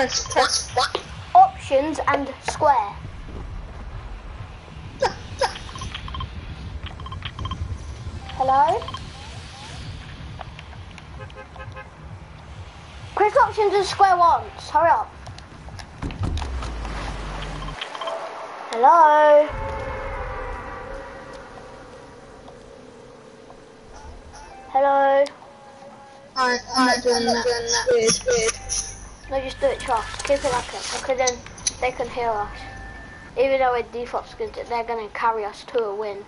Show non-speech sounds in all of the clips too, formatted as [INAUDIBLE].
Press, press. What? Options and square. Hello? Press options and square once. Hurry up. Hello? Hello? I, I'm not doing that. Weird, weird. No, just do it, trust. Keep it like it, because then they can hear us. Even though we're defaults, because they're going to carry us to a win.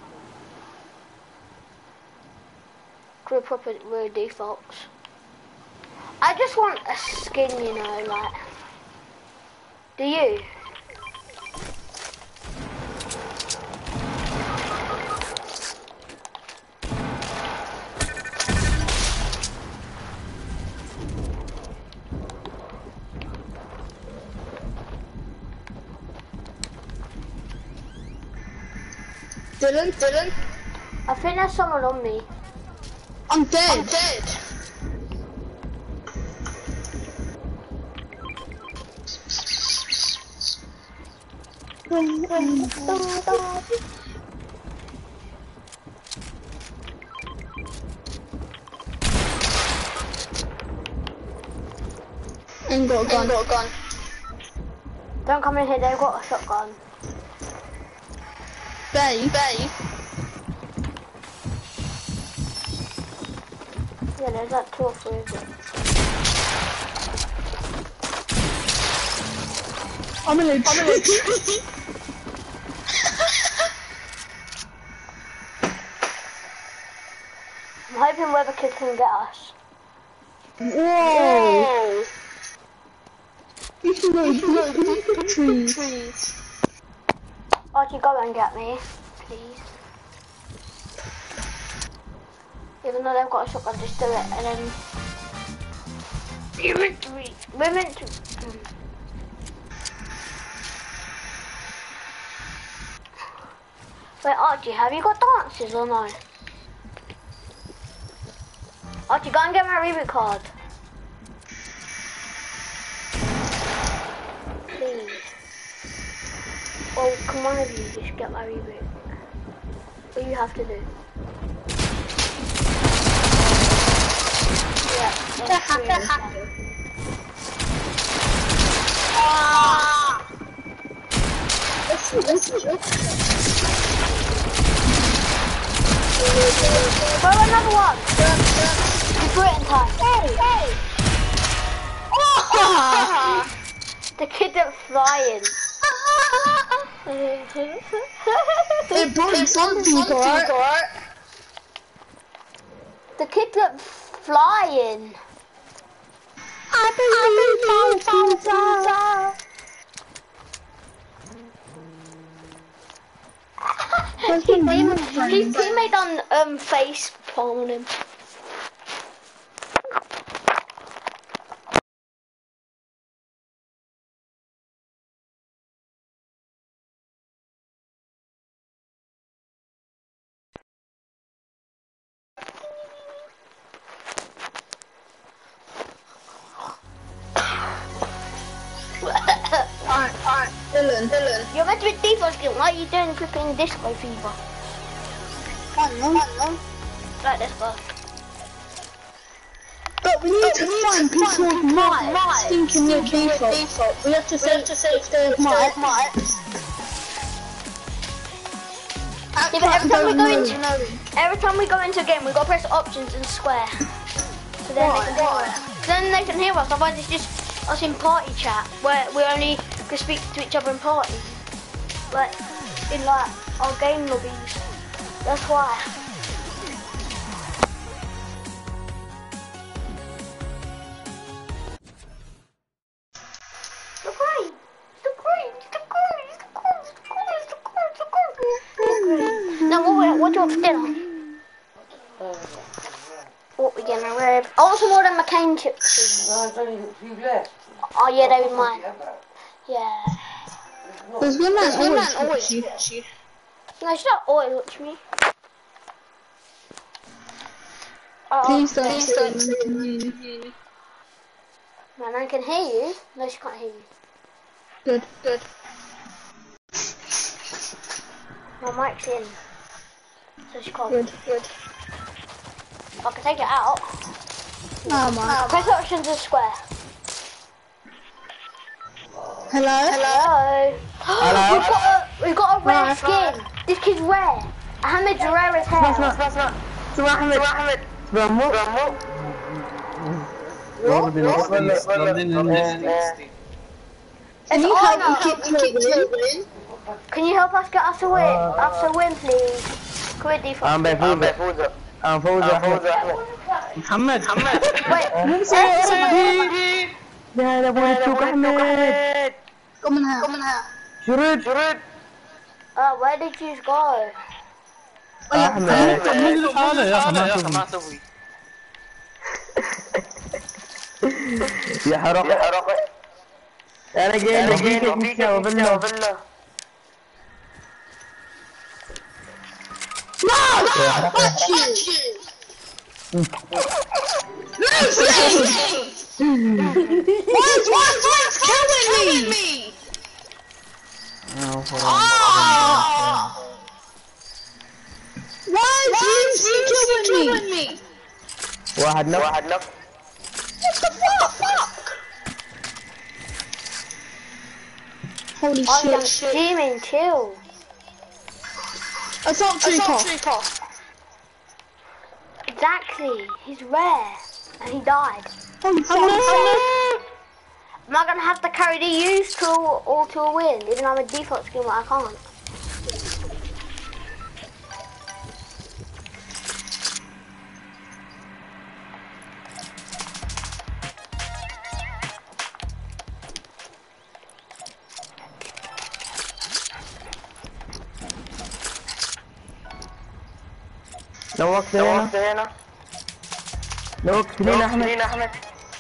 We're proper, we're defaults. I just want a skin, you know, like. Do you? Dylan, Dylan. I think there's someone on me. I'm dead. I'm dead. And got a gun. got a gun. Don't come in here, they've got a shotgun. Bay, bay. Yeah, there's that two or three of them. I'm in a tree. I'm in a tree. I'm hoping Weather Kid can get us. Whoa. You should know, you should know, you should [LAUGHS] trees. trees. Oh, Archie, go and get me, please. Even though they've got a shotgun, just do it, and then... You're meant to. We're meant to... Wait, Archie, have you got dances or no? Archie, go and get my reboot card. Oh, come on, you just get my reboot. What you have to do. Yeah, three of them. Ah! Let's see, let's see, let's see. Throw another one. It's Britain time. Hey, hey! Oh! [LAUGHS] The kid that's flying. It brought something, alright? the kid that's flying. I believe in Where's my name His friend? teammate on um face palming him. Are you doing flipping fever? Come on, come on. Like this, bro. But we need to find people with might thinking we're default. We have to say to if they might. Yeah, but every time we go into every time we go into a game, we gotta press options and square. So then they can hear us. Then they can hear us. Otherwise, it's just us in party chat where we only can speak to each other in parties, like in like our game lobbies. That's why. The green, the green, the green, the green, the green, the green, the green. Now what, what do you want for dinner? What we gonna rib? I want some more than McCain chips. No, it's only a few left. Oh yeah, they were mine. Yeah. There's one man one always man watch you. No, she's not always watch me. Oh, Please don't please don't man can hear you. And I can hear you. No, she can't hear you. Good, good. My mic's in. So she can't. Good, good. I can take it out. Oh my. Press options and square. Hello? Hello? Hello? [GASPS] we've, got a, we've got a rare no, skin. Not. This kid's rare. Ahmed's yeah. rare as hell. That's not, that's not. It's Ahmed. It's Ahmed. Rambo. Rambo. What? What? Can you help me kick? Can you help us get us a win? Us a win, please. Quickly for I'm Befuza. I'm Befuza. I'm Befuza. Muhammad. Muhammad. Wait. Yeah, the one took Ahmed. ومنها ومنها شريد. شريد. آه where did you يا حرق يا حرق أنا جاي لا لا [LAUGHS] [LAUGHS] hold on. Oh! Why is Lindsay killing me? me? Well, I had. Well, I had. What the fuck? fuck? Holy shit. I'm streaming too. Assault trooper. Assault. Exactly. He's rare. And he died. Oh, Am I gonna have to carry the use to all to a win? Even though I'm a default skin, but I can't. نوقت هنا هنا نوقت هنا احمد احمد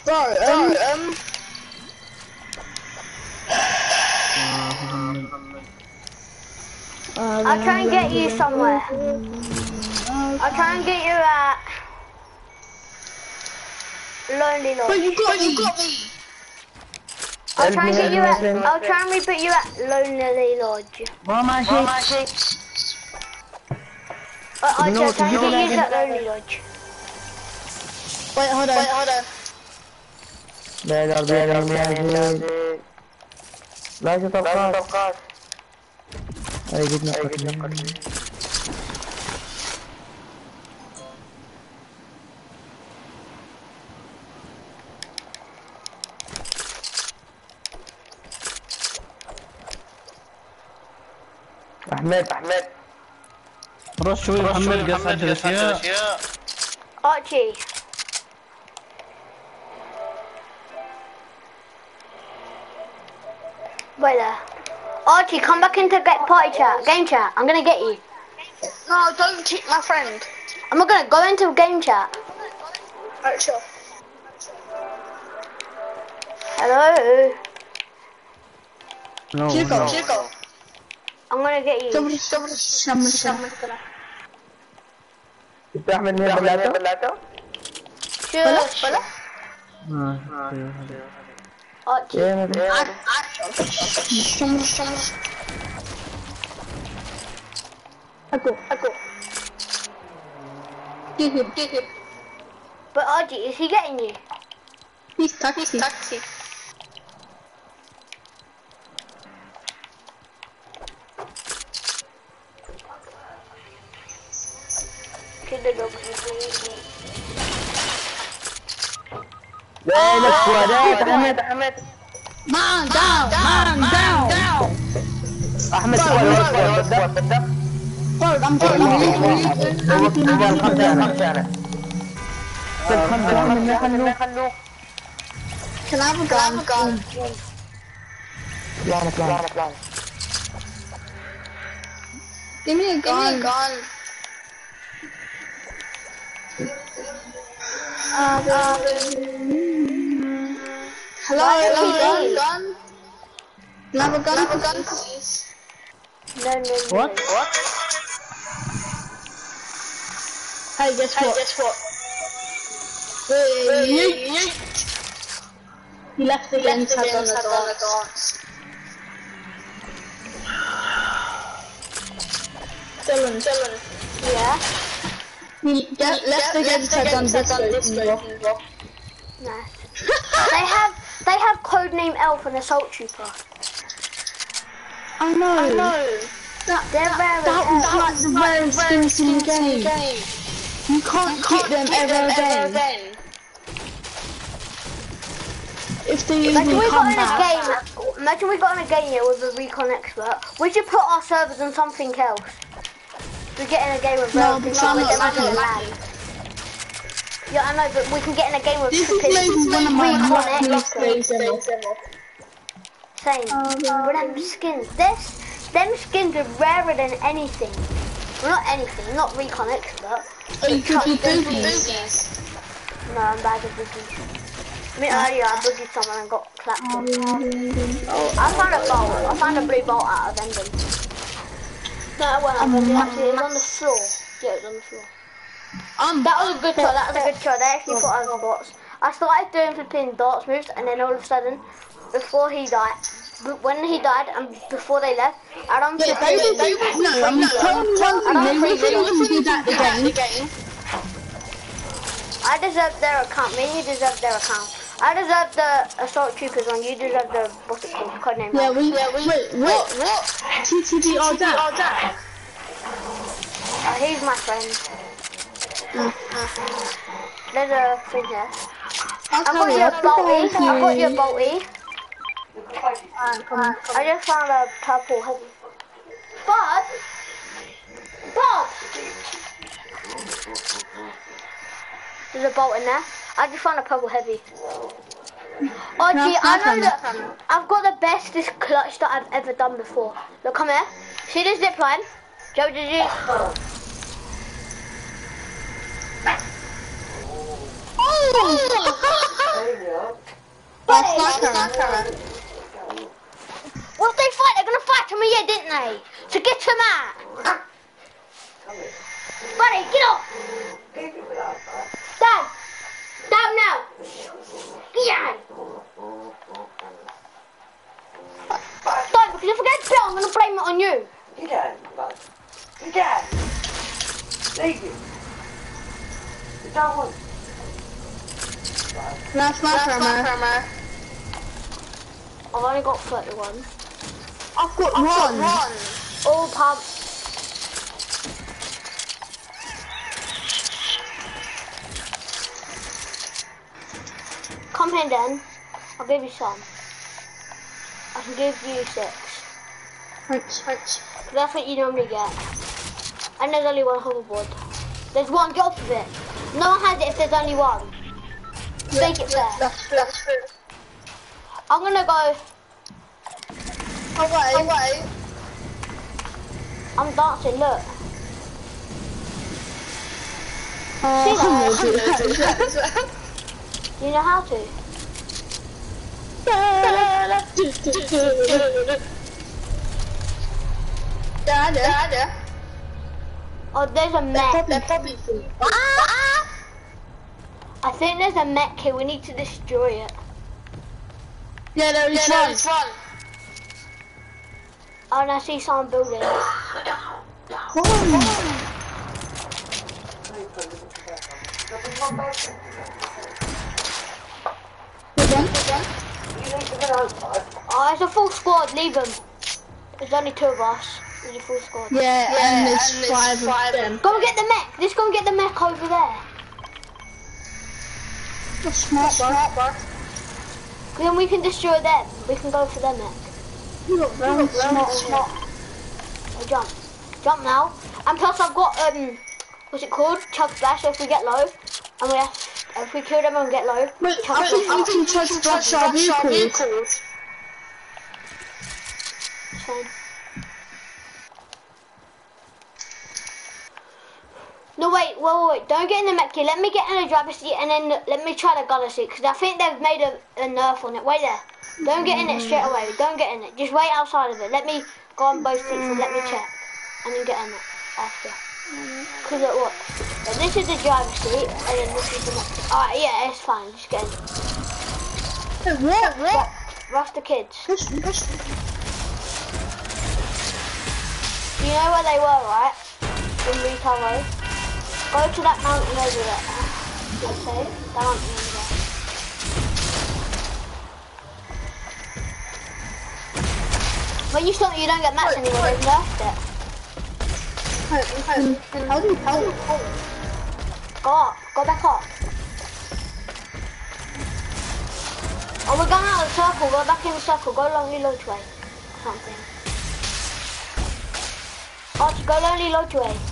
Bro, um, um, I'll try and get you somewhere. I'll try and get you at Lonely Lodge. But you got me. I'll try and get you at. I'll try and put you at Lonely Lodge. Mama shapes. I'll try and get you at Lonely Lodge. Wait, hold on. Wait, hold on. There, there, there, there, there. Light it up, guys. هيجيبنا قتلين احمد احمد رش شوي محمد قص عشر اشياء أوكي ولا Archie, come back into get party chat, game chat. I'm gonna get you. No, don't cheat my friend. I'm not gonna go into game chat. Alright, sure. Hello. No, Chico, no. Chico. I'm gonna get you. Somebody, somebody, somebody, somebody. क्या मैंने बोला था? बोला? बोला? हाँ, हाँ, हाँ, हाँ. Archie. Shaman, shaman. Ako, ako. Get him, get him. But Archie, is he getting you? He's taxi. He's taxi. Kill the dog. please. لا لا سكوادات احمد احمد Man down, man down, down. احمد سكواد سكواد صدق Bro, I'm getting you. خمسة خمسة أنا خمسة خمسة خلوه خلوه Can I have a gun? gun? طلعنا طلعنا طلعنا Give me a gun. gun. Uh, hello, hello, gun, gun. Can I have a gun? Have a gun, please. No, no, no. What? What? Hey, guess what? Hey, guess what? Hey, you, He left the game to on the dance. Dylan, Dylan. Yeah. He get, left the game to on disco. Nice. [LAUGHS] they have they have codename Elf and Assault Trooper. I know. I know. That, They're that, very that was rare. like the rarest skins in the game. You can't get them ever again. If they Imagine even we got come in a game. Imagine we got in a game here with a recon expert. We should put our servers on something else. We get in a game with No, real but I'm with not them lucky. lag. Yeah, I know, but we can get in a game with This is flipping maybe one of my recon luckiest experts. days ever. Same. but them skins, this, them skins are rarer than anything. Well, not anything, not recon expert. Oh, you could do Them. No, I'm bad at boogies. I mean, earlier I boogied someone and got clapped on. Oh, I found a bolt. I found a blue bolt out of Endon. No, it wasn't. Um, actually, it was on the floor. Yeah, it was on the floor. Um, That was a good try. That was a good try. They actually thought I was bots. I started doing flipping darts moves, and then all of a sudden, before he died, b- when he died, and before they left, I don't yeah, they were, they were, no, I'm telling you one thing, they were really good at the game. I deserve their account. Me, you deserve their account. I deserve the assault troopers one. You deserve the what's it called? Codename. Yeah, one. we, wait, what, what? TTD all that? Uh, he's my friend. There's a thing here. I'll I've got you, you a I'll bolty. I've got you a tell you. bolty. I just found a purple heavy. Bob? Bob! There's a bolt in there. I just found a purple heavy. Oh, gee, I know that I've got the bestest clutch that I've ever done before. Look, come here. See this zip line? Joe, did you? Oh! That's not correct. What they fight? They're gonna fight to me here, didn't they? So get them out. Buddy, get up. Down. Down now. Get down. Don't, because if I get bit, I'm gonna blame it on you. Get down, bud. Get down. Leave it. You don't want That's my camera. I've only got 31. I've got one. Oh, All pub. Come here then. I'll give you some. I can give you six. Thanks, thanks. 'Cause That's what you normally get. And there's only one hoverboard. There's one, get off of it. No one has it if there's only one. Make it fair. That's true. That's true. I'm gonna go, Away. Away. I'm dancing, look. Oh, See that? gonna do that as well. Do you know how to? Dad, Dad. Oh, there's a mech. Probably, probably food. Ah! I think there's a mech here. We need to destroy it. Yeah, there is one. Oh, and I see someone building. Oh. Good one, good one. Oh, it's a full squad. Leave them. There's only two of us. There's a full squad. Yeah, and there's five of them. Go and get the mech. Let's go and get the mech over there. That's smart, smart, bro. Then we can destroy them. We can go for them mech. You look very smart, smart. Oh, jump. Jump now. And plus I've got, um, what's it called? Chug splash. So if we get low, and we have, if we kill them and get low, Wait, chug I think we can try to splash our vehicles. Fine. No, wait, wait, wait, wait, don't get in the mech here. Let me get in the driver's seat and then let me try the gunner seat because I think they've made a, a nerf on it. Wait there. Don't get in it straight away. Don't get in it. Just wait outside of it. Let me go on both seats and let me check. And then get in it after. Mm-hmm. Because it works. This is the driver's seat and then this is the mech. Alright, yeah, it's fine. Just get in. What? What? Rush the kids. Push, push. You know where they were, right? In Retail Row. Go to that mountain over there. Okay, that mountain over there. When you stop, you don't get mats anymore. They've nerfed it. How do you, do? Go up. Go back up. Oh, we're going out of the circle. Go back in the circle. Go lonely lodge way. Something. Archie, go lonely lodge way.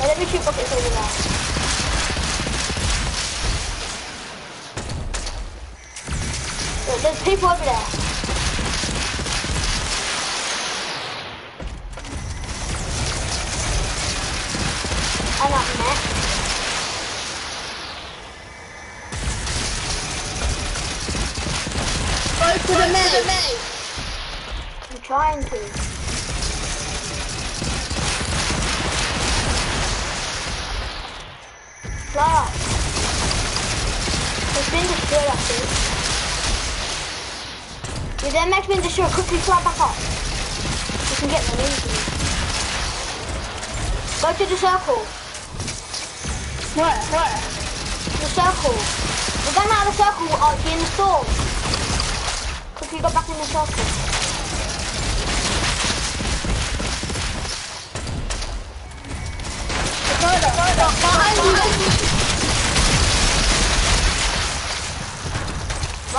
Let me shoot buckets over there. Look, there's people over there. I'm not met. Go to the. I'm trying to. Up. It's been destroyed, I think. If that makes been destroyed, quickly fly back up. You can get them easily. Go to the circle. Where? Where? The circle. We're going out of the circle, Archie, in the storm. Quickly go back in the circle. Behind you.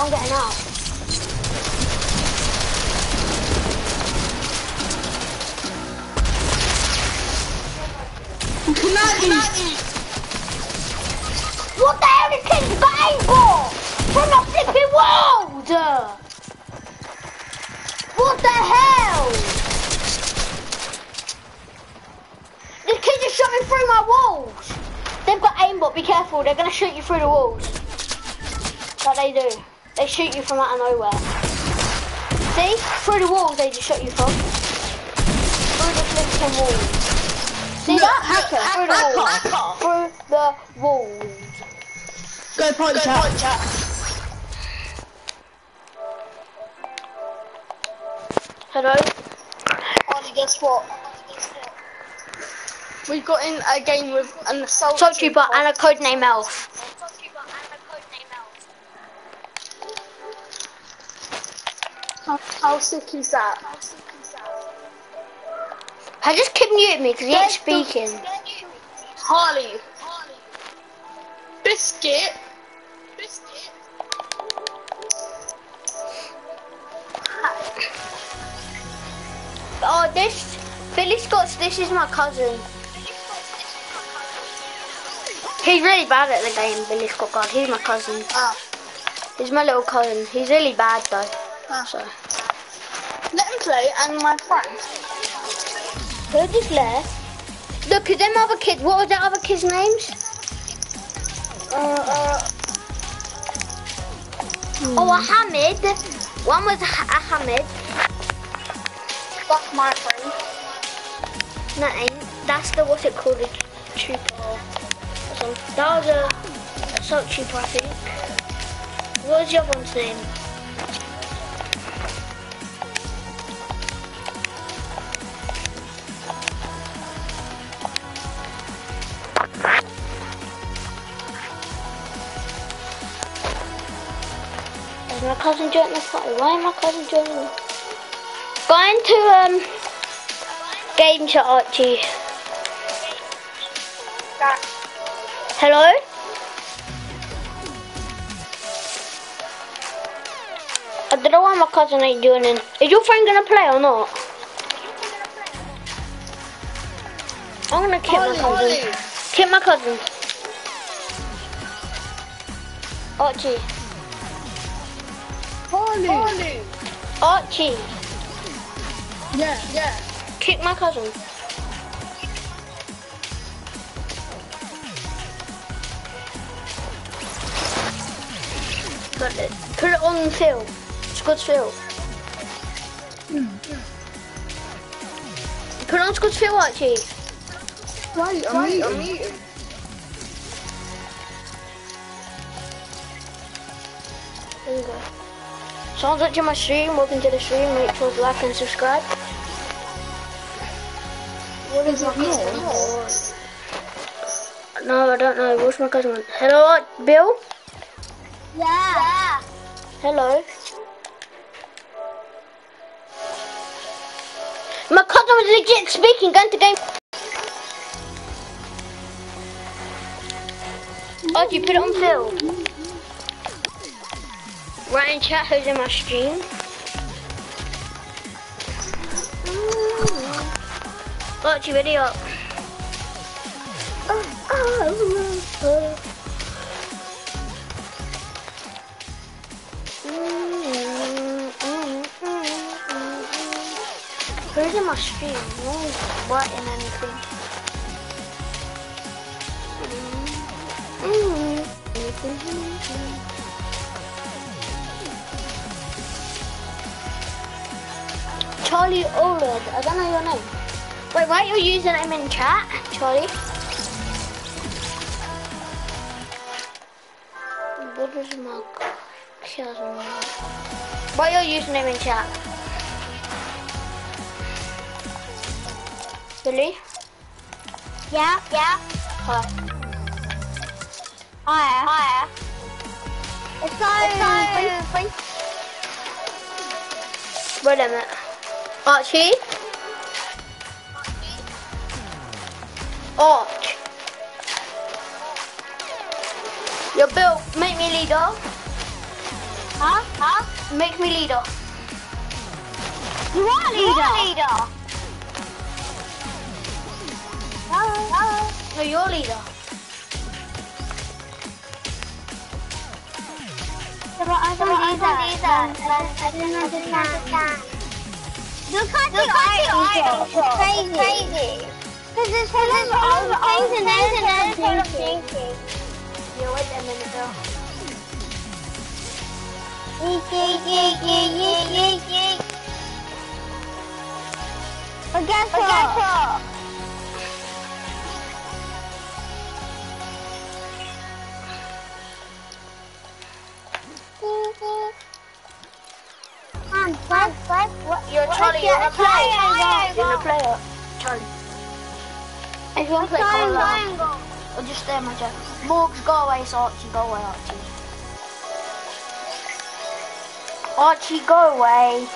I'm getting out. What the hell is King's Bible? From the flipping world! What the hell? The kid just shot me through my walls. They've got aimbot, be careful, they're gonna shoot you through the walls. Like they do. They shoot you from out of nowhere. See? Through the walls they just shot you from. Through the flipping walls. See that? hacker, Through the hacker, walls. Through the walls. Go point chat. Hello? Ollie, guess what? We've got in a game with an assault. Assault Trooper and a codename Elf. How, how sick is that? I just keep muting me because he ain't speaking. Harley. Biscuit. Biscuit. Oh, this Billy Scott's. This is my cousin. He's really bad at the game, Billy Scott. God, he's my cousin. Ah. He's my little cousin. He's really bad though. Ah. So Let him play and my friend. who just left? Look at them other kids. What was the other kids' names? Uh, uh, Oh, Ahmed. One was Ah- Ahmed. that's my friend. That ain't. That's the what's it called? The trooper. or. That was a assault trooper, I think. What was the other one's name? Cousin joining the party? Why am my cousin joining? me? Going to um game chat Archie. Hello? I don't know why my cousin ain't joining. Is your friend gonna play or not? I'm gonna kill my cousin. Ollie. Kill my cousin. Archie. Harley. Archie. Yeah, yeah. Kick my cousin. Got it. Put it on the field. Scott's field. Put it on Scott's field, Archie. Right, I'm right, I'm eating. Someone's watching my stream, welcome to the stream, make sure to like and subscribe. What is it here? No, I don't know, what's my cousin? Hello, Bill? Yeah. Hello. My cousin was legit speaking, going to game. Oh, you put it on Phil? In chat, who's in my stream? Watch your video. Who's in my stream? No one's writing anything. Mm-hmm. Mm-hmm. Charlie Orred, I don't know your name. Wait, write your username in chat, Charlie. What is my cousin? Write your username in chat. Billy? Yeah. Yeah. Hi. Hiya. Hiya. It's so, Wait a minute. Archie? Arch. Yo, Bill, make me leader. Huh? Huh? Make me leader. You are leader. leader. No. No. No, you're leader. But I don't either. I understand. At the idol. Crazy. Crazy. Because there's full of all things and there's full of thinking. Yeah, wait a minute though. Yeet, yeet, yeet, yeet, yeet, yeet, yeet. You're what Charlie, you're a player. triangle? You're a player. Charlie. If you want to play Triangle. or just stay in my chat. Morgs, go away, so Archie, go away, Archie. Archie, go away.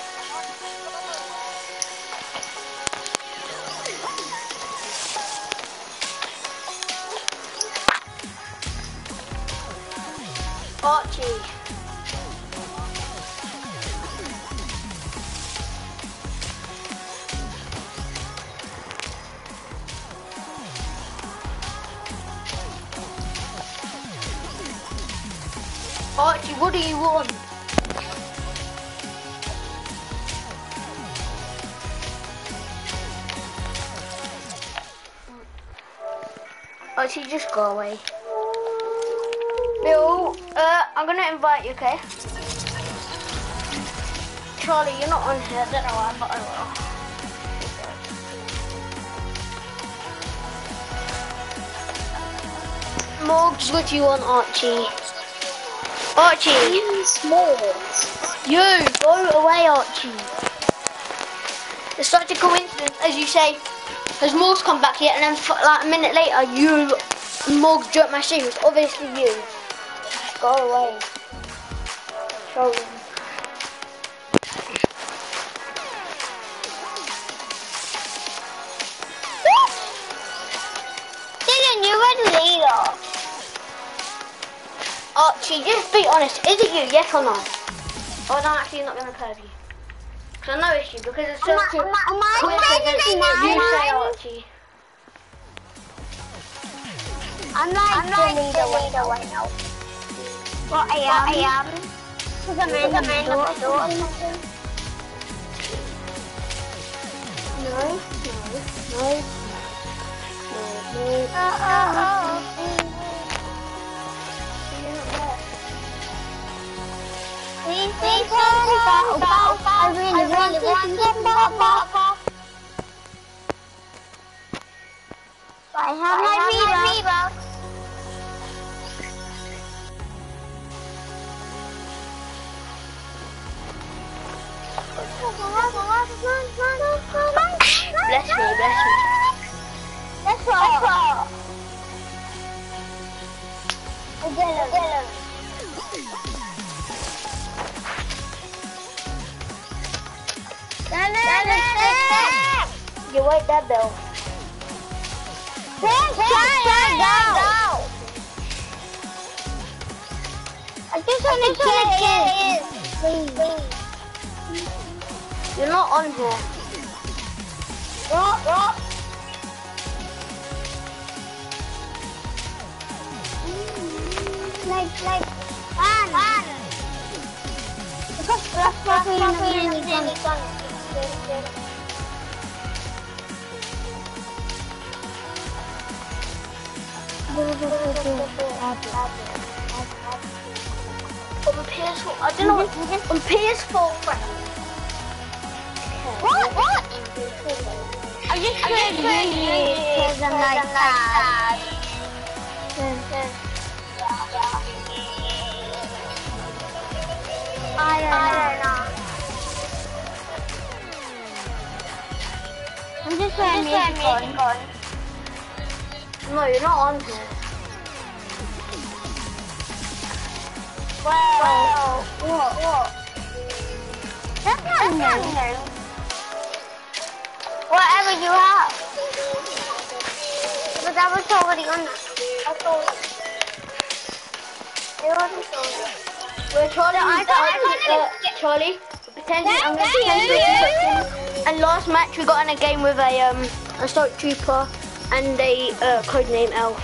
Archie, what do you want? Archie, just go away. Bill, uh, I'm gonna invite you, okay? Charlie, you're not on here, I don't know why, but I will. Morgs, what do you want, Archie? Archie! Small. You, go away, Archie. It's such a coincidence, as you say, has Morgs come back yet, and then like a minute later, you, Morgs dropped my shoes. Obviously you. Go away. Show them. Honest. Is it you, yes or no? Or I'm actually not going to curve you. Because I know it's you, because it's such a am I- am I You say Archie. I'm like, I'm like the leader, leader right now. What I am? I am. Because I'm in the middle of the door or. No, no, no. No, no. Uh, uh, uh. Please, please, please, bow, bow, bow. I really, really want to bow, bow, bow. I have my Reebok. Bless me, bless me. Let's go. Let's. Again, You wait that bill. I just want to get in. Please. You're not on here. What? What? Like, like, run, run. Because that's what we're in On PS4, I don't know what. Mm-hmm. On PS4, friend. What? What? I just couldn't hear you because I'm like that. I don't know. I'm just wearing music on. No, you're not on here. Wow. What? What? That's not new. Whatever you have. But that was already on that. I thought. It wasn't on We're Charlie. I uh, thought- I uh, Charlie. Pretend Thank I'm going to pretend to. And last match we got in a game with a um a Stark Trooper and a uh, codename Elf.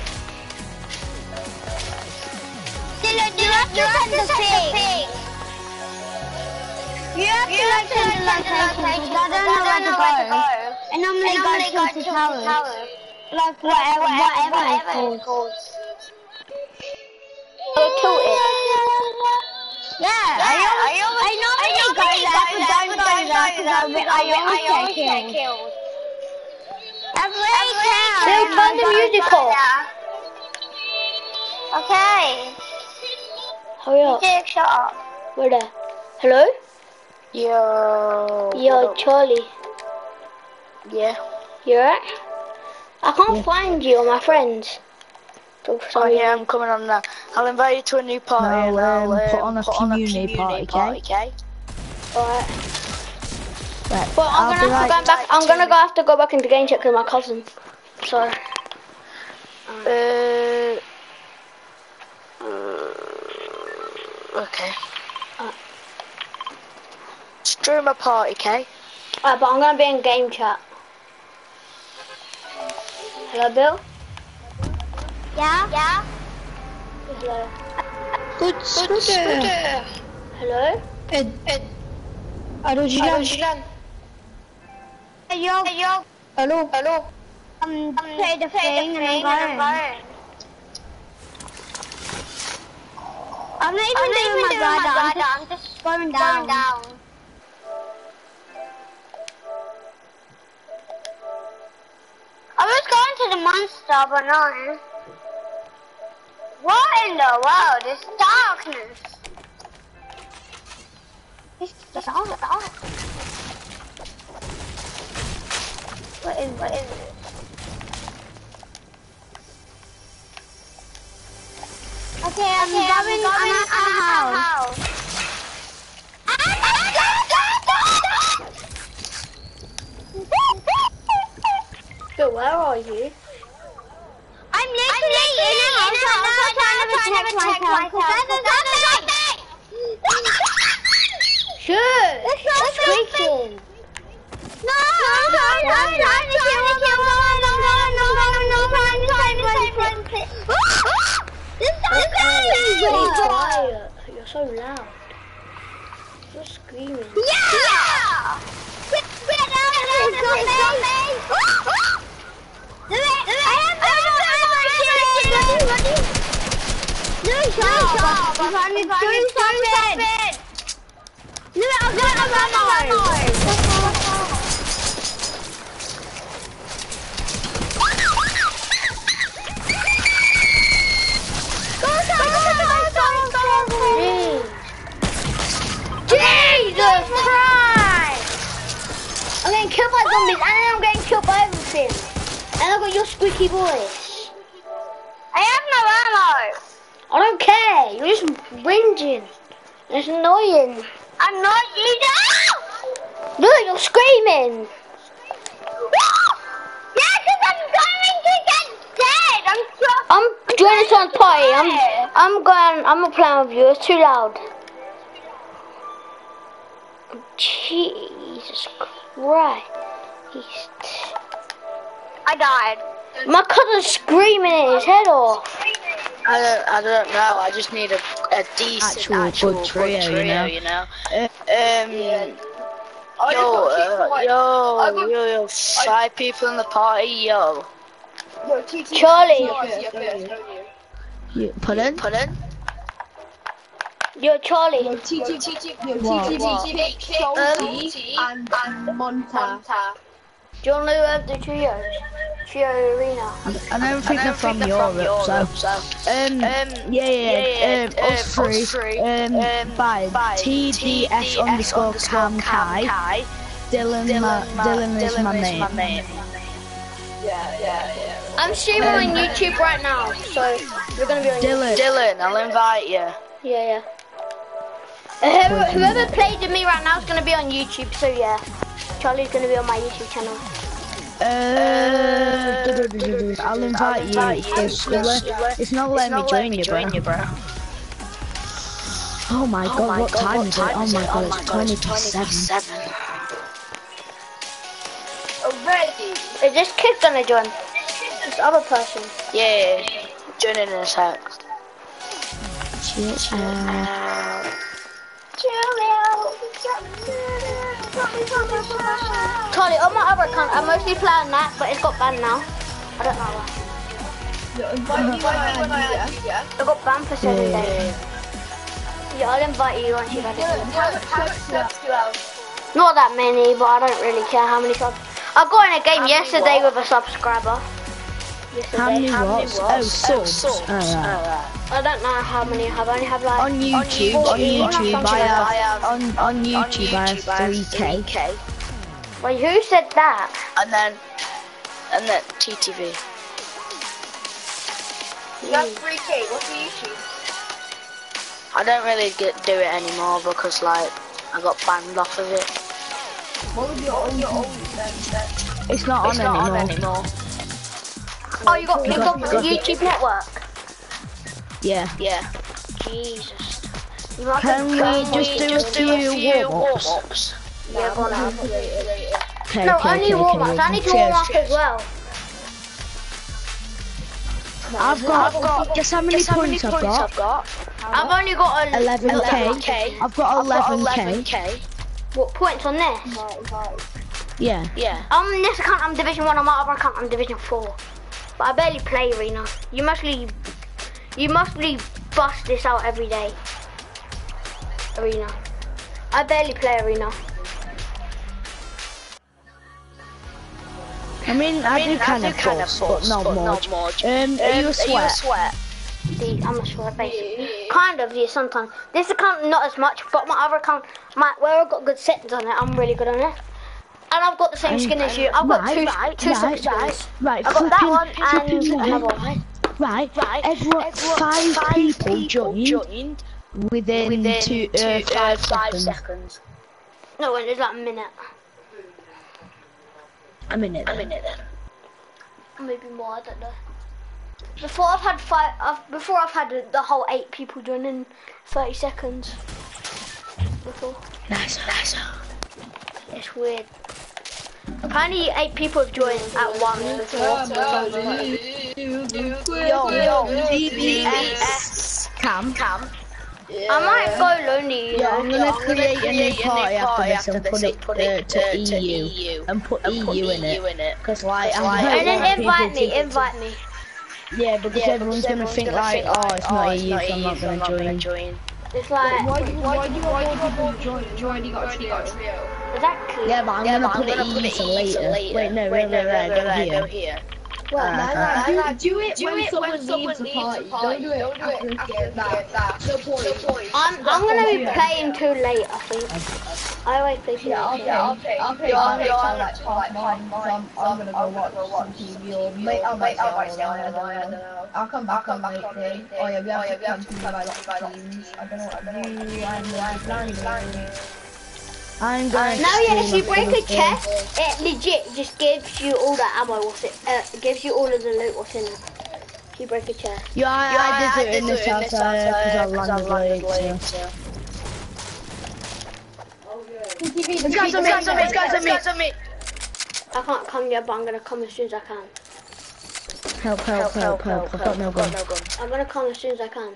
You have to send the ping. You have to send the location because I don't know where to go. And normally go to the tower. Like whatever, whatever it's called. So tilted. Yeah, I always, I normally go there, but don't go there because I I always get killed. That's really cool. Bill, turn the music off. Okay. Hurry up. Dick, shut up. We're. Hello? Yo. Yo, Charlie. Yeah. You alright? I can't find you or my friends. So for some Oh yeah, I'm coming on now. I'll invite you to a new party No, and I'll um, um, put on a community party, okay? okay? Alright. Right, But I'm I'll gonna be have to go back. I'm gonna go have to go back into game check with my cousin. Sorry. Uh, okay. Uh. Stream a party, okay? Alright, but I'm gonna be in game chat. Hello, Bill. Yeah? Yeah? Hello. Good scooter. Hello. Ed, Ed. Alo Jilan. Hey, yo, hey, yo. Alo. Alo. Um, play the thing and I'm going. I'm not even doing my glider, I'm just going down. I was going to the monster, but no. What in the world? It's darkness. It's dark. What is, what is it? Okay, I'm going, I'm at a house. Bill, where are you? I'm literally in a house right now trying to protect myself. Because there's a zombie! Shit. It's so Squeaking. No, I'm trying, I'm trying to kill him. I'm going, I'm going, I'm going, I'm trying, trying, trying, trying. This Be zombie! Quiet. You're so loud. You're screaming. Yeah! Zombie! Do it! I! Do it, trying to do it, a runner! the prime! I'm getting killed by zombies and I'm getting killed by everything. And I've got your squeaky voice. I have no ammo. I don't care. You're just whinging. It's annoying. I'm not you. No! Look, you're screaming. yeah, I'm going to get dead. I'm I'm joining this party. I'm I'm going. I'm not playing with you. It's too loud. Jesus Christ. I died. My cousin's screaming in his head off. I don't, I don't know. I just need a, a decent Actual actual, good trio, you know. you know. Uh, Um, yo, uh, yo, yo, yo, five people in the party, yo. Charlie, you, pardon? Pardon? You're Charlie. Um, Do you want to have the trios? Trio Arena. I don't think they're from Europe, so. Um, Um, yeah, yeah, um, um, us three, um, by TDS underscore Cam Kai, Dylan, ma- Dylan is my name. I'm streaming on YouTube right now, so you're gonna be on Dylan, Dylan, I'll invite you. Yeah, yeah. Whoever, whoever plays with me right now is gonna be on YouTube, so yeah. Charlie's gonna be on my YouTube channel. uh, I'll invite you. It's, it's not letting me join you, bro. Oh my god, what time is it? Oh my god, it's 20 to 7. Is this kid gonna join? This other person. Yeah, joining in a sec. Uh, Charlie, on my other account, I'm mostly play on that, but it's got banned now. I don't know why. I got banned for seven days. Yeah, I'll invite you once you've had it. Not that many, but I don't really care how many subs. I got in a game yesterday with a subscriber. Yesterday. how many watts? Oh, oh subs. Alright. I don't know how many I have. I only have like On YouTube, on 14 or YouTube, I have, on, on YouTube, I have 3k. Wait, who said that? And then, and then TTV. That's three K. What's YouTube? I don't really get do it anymore because like I got banned off of it. It's not on It's not on anymore. anymore. Oh, you got kicked got- off the got- YouTube network. Yeah. Yeah. Jesus. You might Can we just do Just a do a few few warm-ups? warm-ups. Yeah, go on. Okay, No, okay, only okay, warm-ups. I need to okay. warm up as well. I've got, I've got, guess how many Guess how many points I've got? I've got? I've only got a 11k. I've got 11k. 11k. What points on this? Yeah. Yeah. On this account, I'm Division One. On my other account, I'm Division Four. But I barely play arena. You mostly, you mostly bust this out every day. Arena. I barely play arena. I mean, I, do kind of kind of force, but not much. much. Um, are you a sweat? sweat? The, I'm a sweat basically. Kind of, yeah, sometimes. This account not as much, but my other account, my where I've got good settings on it, I'm really good on it. And I've got the same skin as you. I've got right, two, right, two right, skins. right, right. I've got that one and another one. Right, right. Everyone, five, people joined within, two, uh, five, seconds. seconds. No, it's like a minute. A minute. A minute then. Maybe more, I don't know. Before I've had five, I've, before I've had the, whole eight people join in 30 seconds. Before. Nice, nice. It's weird. Apparently eight people have joined at once before. Yo, yo, BBS. Cam. Cam. I might go lonely, you Yeah, know. I'm gonna create a new party after this after and this put and it, put uh, it, to uh, to EU EU and put and put EU in EU it. in it. Because like, I'm like- hoping And then invite me, invite me. Yeah, because Yeah, everyone's gonna everyone's think gonna like, think oh, it's not EU, so I'm not so I'm gonna join. join. It's like, Why do why do why do people join join you got a trio? Exactly. Yeah, but I'm Yeah, gonna but put I'm it gonna put it for EU later. for later. Wait, no, Wait, wait, wait, wait, go go here. here. Well, Uh, do, do it Do when it someone when someone leaves the the party. party. Don't do it after we get that. No point. I'm, I'm gonna be playing too late, I think. I always play PlayStation. Yeah, I'll play. I'll play. I'll play. I'll play till like half nine. So I'm, I'm gonna go watch some TV or mate. I might. I might stay on. I don't know. I'll come back on late day. Oh yeah, we have to come to my like teams. I don't know what I do. I'm like planning. I'm going Now, to yeah, if you break a this game. chest, it legit just gives you all the ammo. What's it? Uh, it gives you all of the loot. What's in it? If you break a chest. Yeah, I, I did it in this house because I landed late. So. It's Guys on me, guys on me, guys on me, guys on me. I can't come yet, but I'm gonna come as soon as I can. Help, help, help, help. I've got no gun. I'm gonna come as soon as I can.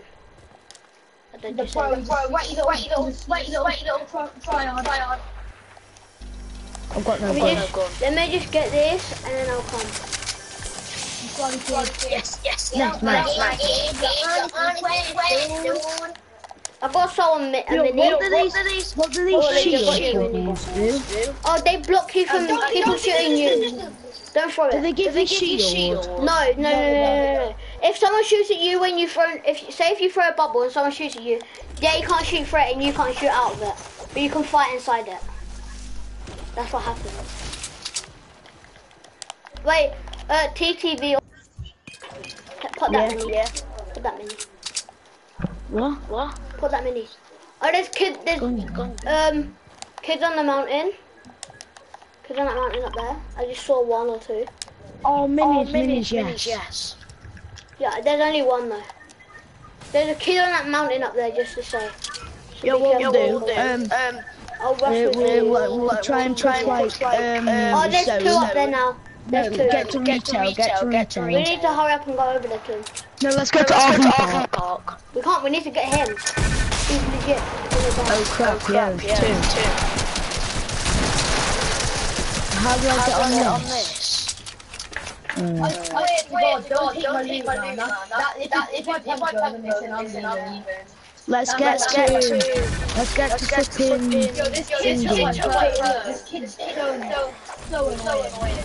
I The just pro, say bro, wait, little, wait, little, wait, little, wait, little, try, try on, try on. I've got no Let me gun. just, let me just get this and then I'll come. Yes, yes, Nice, nice, nice. I've got someone mi- a Yo, mini. what do these, what do Oh, these they just got shield you do? Oh, they block you from people shooting you. Don't throw Do they give you shield? No, no, no, no, no, no. If someone shoots at you when you throw, if say if you throw a bubble and someone shoots at you, yeah, you can't shoot through it and you can't shoot out of it, but you can fight inside it. That's what happens. Wait, uh, TTV. Put that Yeah. mini. Yeah. Put that mini. What? What? Put that mini. Oh, there's kid. There's Gun. um kids on the mountain. Kids on that mountain up there. I just saw one or two. Oh, minis, minis, minis, yes. yes. Yeah, there's only one though. There's a kid on that mountain up there, just to say. So Yeah, be what careful. we'll do, um, Um, I'll rush we'll, with we'll, we'll, we'll try and push like, um, Oh, there's so- two up there now. No, There's two. get to retail, get to get to We need to hurry up and go over there to him. No, let's go to let's go RV to Park. Park. We can't. We need to get him. He's legit. Oh crap, yeah, there's Yeah, two. two. How do I How get do I on get on this? This? Mm. I swear to God, don't take my loot now. That, that, if, if I punch her, then they say I'm leaving. Let's get let's to, let's get to get to flipping, this kid's so so, annoying.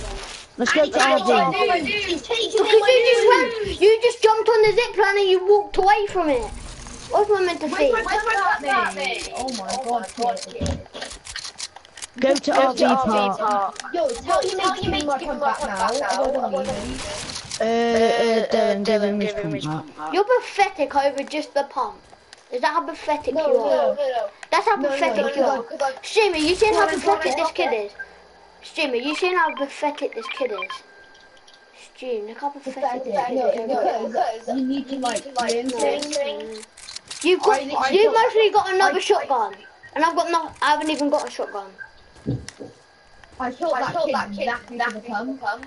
let's go to RV. He's you just ran, you just jumped on the zip line and you walked away from it. What was I meant to say? Where's that me? Oh my God, kid. Go to Go to RV RV Park. Park. Yo, tell your mate to give me my pump back now. I don't. Uh, uh, Dylan, give him give him his pump back. You're pathetic over just the pump. Is that how pathetic No, you no, are? no, no. That's how No, no, pathetic you are. because Streamer, you seen how pathetic this kid is? Streamer, you seen how pathetic this kid is? Stream, look how pathetic Pathetic. this kid No, is. because you need to like win things. You've got, you've got- mostly got another shotgun. And I've got no, I haven't even got a shotgun. I killed that kid exactly for the pump.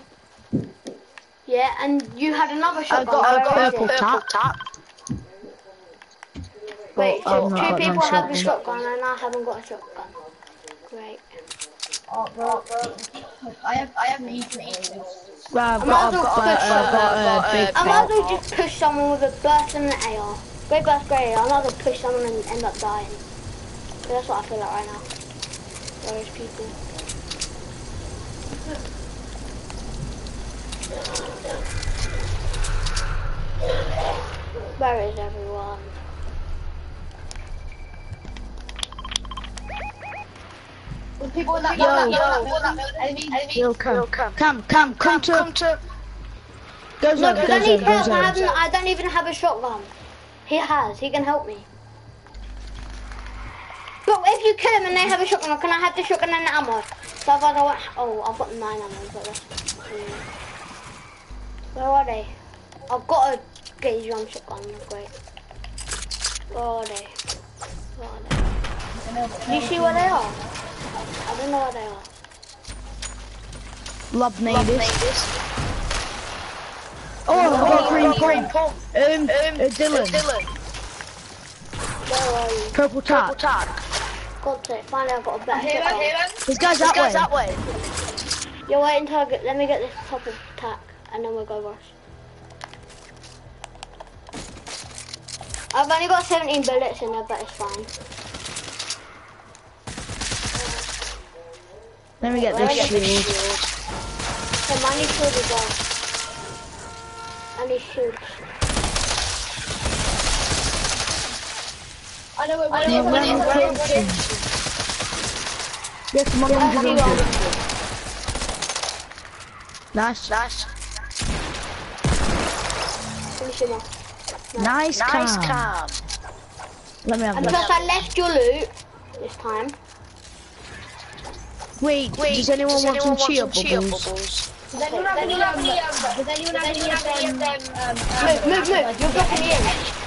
Yeah, and you had another I shotgun. got a Where is purple tap. tap. Wait, But so not two people have a shotgun. shotgun and I haven't got a shotgun. Great. Oh, bro, I have, I have three things. Right, I've I got, might I've as well got, push uh, I've got someone. a big I might as well just push someone with a burst and an AR. Great burst, great AR. I might as well push someone and end up dying. So that's what I feel like right now. Those people. Where is everyone? There's people in that Yo. building, people that building, enemies, enemies. Yo, come, come. come, come, come to, Come to. go No, zone, because go I zone, need help. I, I don't even have a shotgun. He has. He can help me. But if you kill him and they have a shotgun, can I have the shotgun and the ammo? So otherwise I won't. Oh, I've got nine ammo, but that's. Where are they? I've got a gauge on shotgun. Great. Where are they? Where are they? Do you see where they are? I don't know where they are. Love neighbours. neighbours. Oh, I've got green Green pump. pump. Um, Um, uh, Dylan, Dylan. Where are you? purple Purple tap. Tag. God's finally I've got a better Here, shotgun. here. This guy's This that guy's way. that way. You're waiting until I get, let me get this top of tack and then we'll go rush. I've only got 17 bullets in there, but it's fine. Let me get Where this is it? shield. So I need shield as well. I need shield. I know where Yeah, one where is. are I know the where one kids? Yes, I'm Yeah, I see 100. one. Nice. Nice. Finish him off. Nice, Nice cam. cam. Let me have And this. plus I left your loot this time. Wait, Wait, does anyone does want anyone some cheer cheer bubbles? bubbles? Does anyone have any, um, does anyone have any of them, um, Move, move, move. You're blocking me in.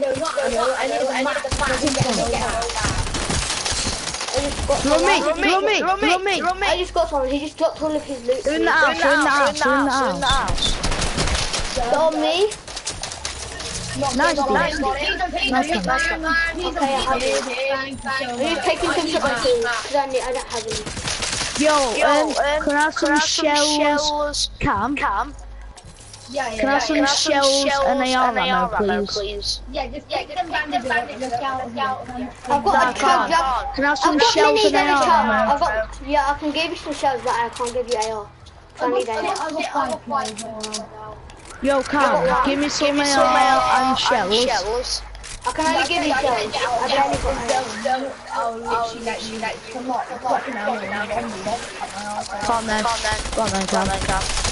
No, not ammo, I need a map, I need to get ammo. I just me, someone. run me, run me. Run me. I just got someone. He just dropped all of his loot. They're in the to house, me. they're in the house, they're in the We're in the house. house. They're on me. Nice, dude. Nice, Nice, nice. Okay, I have it. I'm taking some shotgun kills because I, need- I don't have any. Yo, Yo, um, um, can I have some shells? shells? Cam, Cam, Yeah, yeah, can I have yeah, some yeah. shells and AR and ammo, AR ammo, please? please? Yeah, just take them bandages, let's go, let's. I've got a chug can't. Can I have I've some got shells and and AR ammo? I've got, yeah, I can give you some shells, but I can't give you AR. So I need AR. I got five Yo, Cam, give me some AR and shells. I can only give you shells. I've only got AR. Don't, I'll literally let you, like, come on, fucking ammo now, on me, that's Come on then, Come on then. come on then, Come on Cam. then, Cam. I can only give you thirty, four, is that, Thanks. Thanks.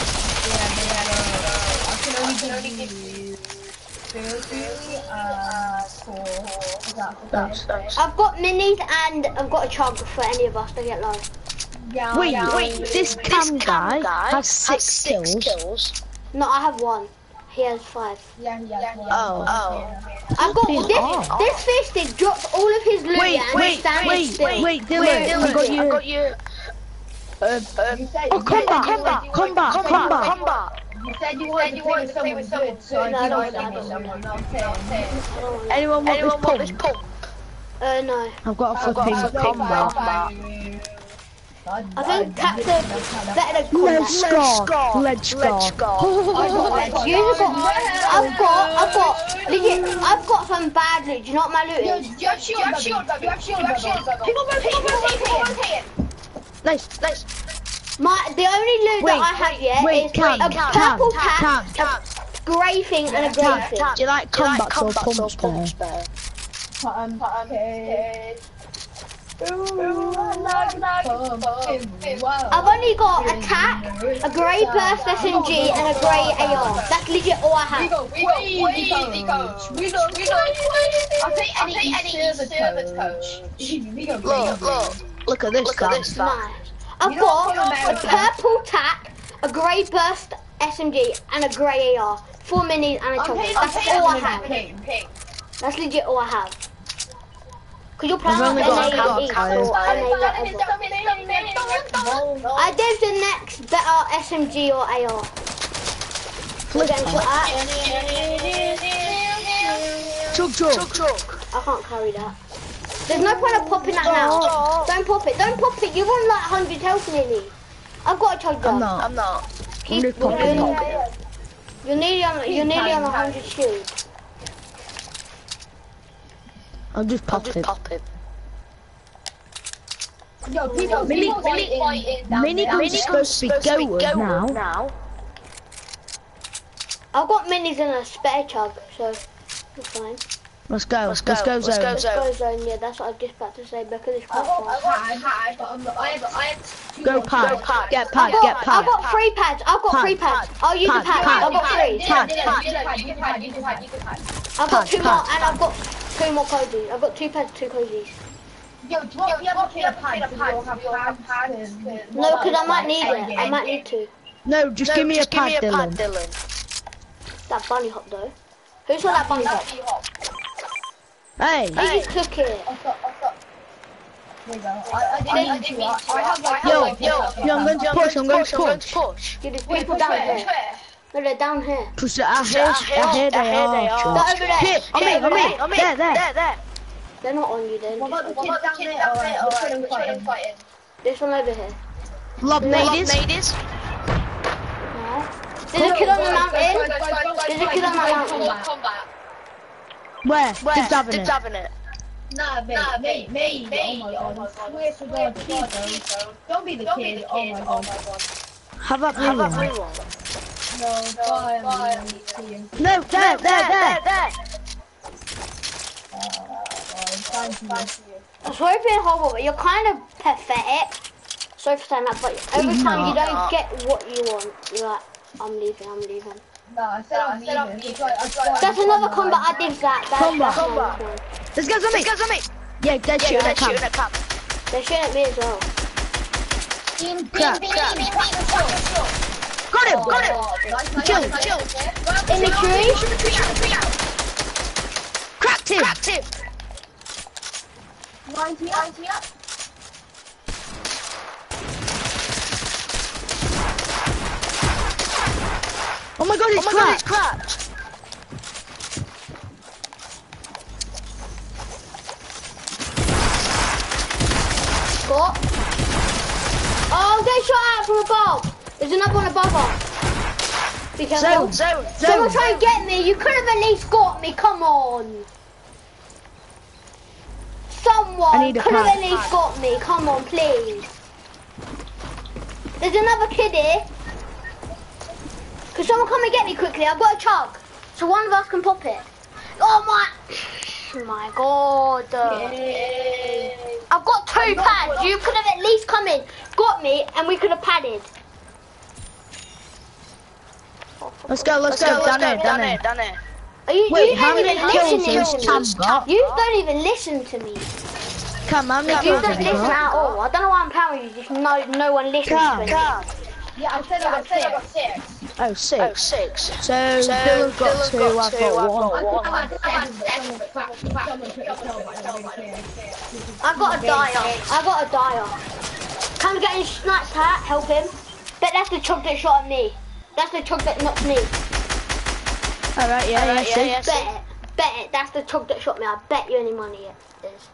I've got minis and I've got a chug for any of us to get low. yeah, Wait, yeah, wait, this Cam guy has has six six kills. kills. No, I have one. He has five. yeah, yeah, yeah. Oh. Oh. I've got He's this. off. This fisted dropped all of his loot Wait, and wait, he's standing wait, still. wait, Dylan, Wait, I got I you. got you. Um, You said, oh, come back, come back, come back, come back. Come. You said you wanted to play with someone good, so I No, I did don't like want someone, okay. Anyone want Anyone want this this pump? pump? Uh, no. I've got a I've got- flipping I've combat. I think taps are better than Let's combat. go, let's Let's go. go. You just got. I've got. I've got. Legit. I've got some bad loot. Do you know what my loot is? You have shield, you have shield, you have shield, you have shield. People rotate, people rotate. Nice, nice. My the only loot Wait, that I have yet wait, is Cam, a Cam, purple Cam, cat, Cam. a grey thing, and a grey Cam, thing. Do you like Do you like combats or combats pumps, pumps better? better? Um, okay. I've only got attack, a grey burst SMG, and a grey AR. That's legit all I have. We go crazy coach. We go, we go. I'll take any, any service coach. We go Look, crazy. look. Look at this, Look at Cam. this, man. Nice. I've You got a purple tack, a grey burst SMG, and a grey AR. Four minis and a I'm chopper. That's paying all I have. ping, ping. That's legit all I have. Cause you're playing I've only got a NA car East tyre. or NA whatever. I devs uh, the next better SMG or AR. We're getting shot at. Chug, chug. Chug, chug. I can't carry that. There's no point of popping that now. Oh. Don't pop it. Don't pop it. You're on like 100 health nearly. I've got a charge I'm not. I'm not. Keep, I'm just popping you're, it. you're nearly on. You're nearly on 100 shield. I'll just I'll pop just it. pop it. Yo, people, Mini- people fighting down Mini there. guns are supposed to be going now. now. I've got minis and a spare chug, so it's fine. Let's go. Let's Let's go. go, Let's go, zone. Let's zone. go zone. Yeah, that's what I was just about to say because it's I quite got, I fast. got, I got, but I'm, I have, I have two Go more pad. kills. pad. Get I've pad. got, Get I've pad. got three pads. I've got Pad, three pads. pad, I'll use pad, the pad. pad, I've got pad, three. pad. Dylan, Dylan, Dylan, you can pad, you can pad, you can pad. I've got Pad, two pad. more, and I've got two more cozies. I've got two pads, two cozies. Yo, drop me a bucket of pads, we all have pads. No, because I might need it. I might need to. No, just No, give me a just give pad, me a Dylan. Dylan. That bunny hop though. Who saw that bunny hop? Hey, Who just took it? There you go. I, I didn't need to. I, I have like, Yo, yo, yo, I'm going to push, I'm going to push. push. Yeah, there's people push down where? here. No, they're down here. Push it, I Push it, hear, I I hear- hear they I hear they are. are. Over there. Here, on me, on me, On me. there, there. There, there. They're not on you then. What about the on- kids down there? Alright, we're trying fighting. fighting. This one over here. Lob ladies. Ladies. No. There's a kid on the mountain. There's a kid on the mountain. Where? Where? Just having Just it. having it. Nah, mate, mate, mate. Oh my god, I swear to god, please don't. Don't be the kid. Oh, oh my god. Have that Have blue a free one. one. No, bye, bye. See you. No, there, there, there. there. Thank you. I'm sorry for being horrible, but you're kind of pathetic. Sorry for saying that, but every He's time you don't get what you want, you're like, I'm leaving, I'm leaving. No, I said I'm leaving. It's like- That's another combat I did that. That's, Combat. that's another one. There's guys on me. Guys on me. Yeah, dead Yeah, shooting they're at camp. shooting at camp. They're shooting at me as well. Crap. Got him, got him. Oh, chill, chill. In the tree? Cracked him. Cracked him. Lines me up, lines me up. Oh my god, Oh it's my god, it's cracked. cracked. Got. Oh, they shot out from above. There's another one above us. Be careful. Zone, Zone. Someone zone. try and get me. You could have at least got me. Come on. Someone I need a could have at least got me. Come on, please. There's another kid here. Could someone come and get me quickly? I've got a chug. So one of us can pop it. Oh my. Oh [COUGHS] my god. I've got two pads. You could have at least come in, got me, and we could have padded. Let's go, let's, Let's go, go. let's Down go. there, Down down there, there. down there. Are you, Wait, you how don't many even kills listen has to Cam me. got? You don't even listen to me. Come, how many You don't listen at all. I don't know why I'm playing with you. Just no, no one listens Come, to me. Come. Yeah, I said I got six. Oh, six. Oh, six. So, So, Dylan's got Dylan's two, got I've two, got one. one. I got seven, but someone cracked- someone put a die but I don't really care. I got a die a dyer. Come get his sniped hat. Help him. Bet that's the chug that shot at me. That's the chug that knocked me. Alright, yeah, Alright, yeah, yeah, see? yeah. Bet it. Bet it. That's the chug that shot me. I bet you any money it is.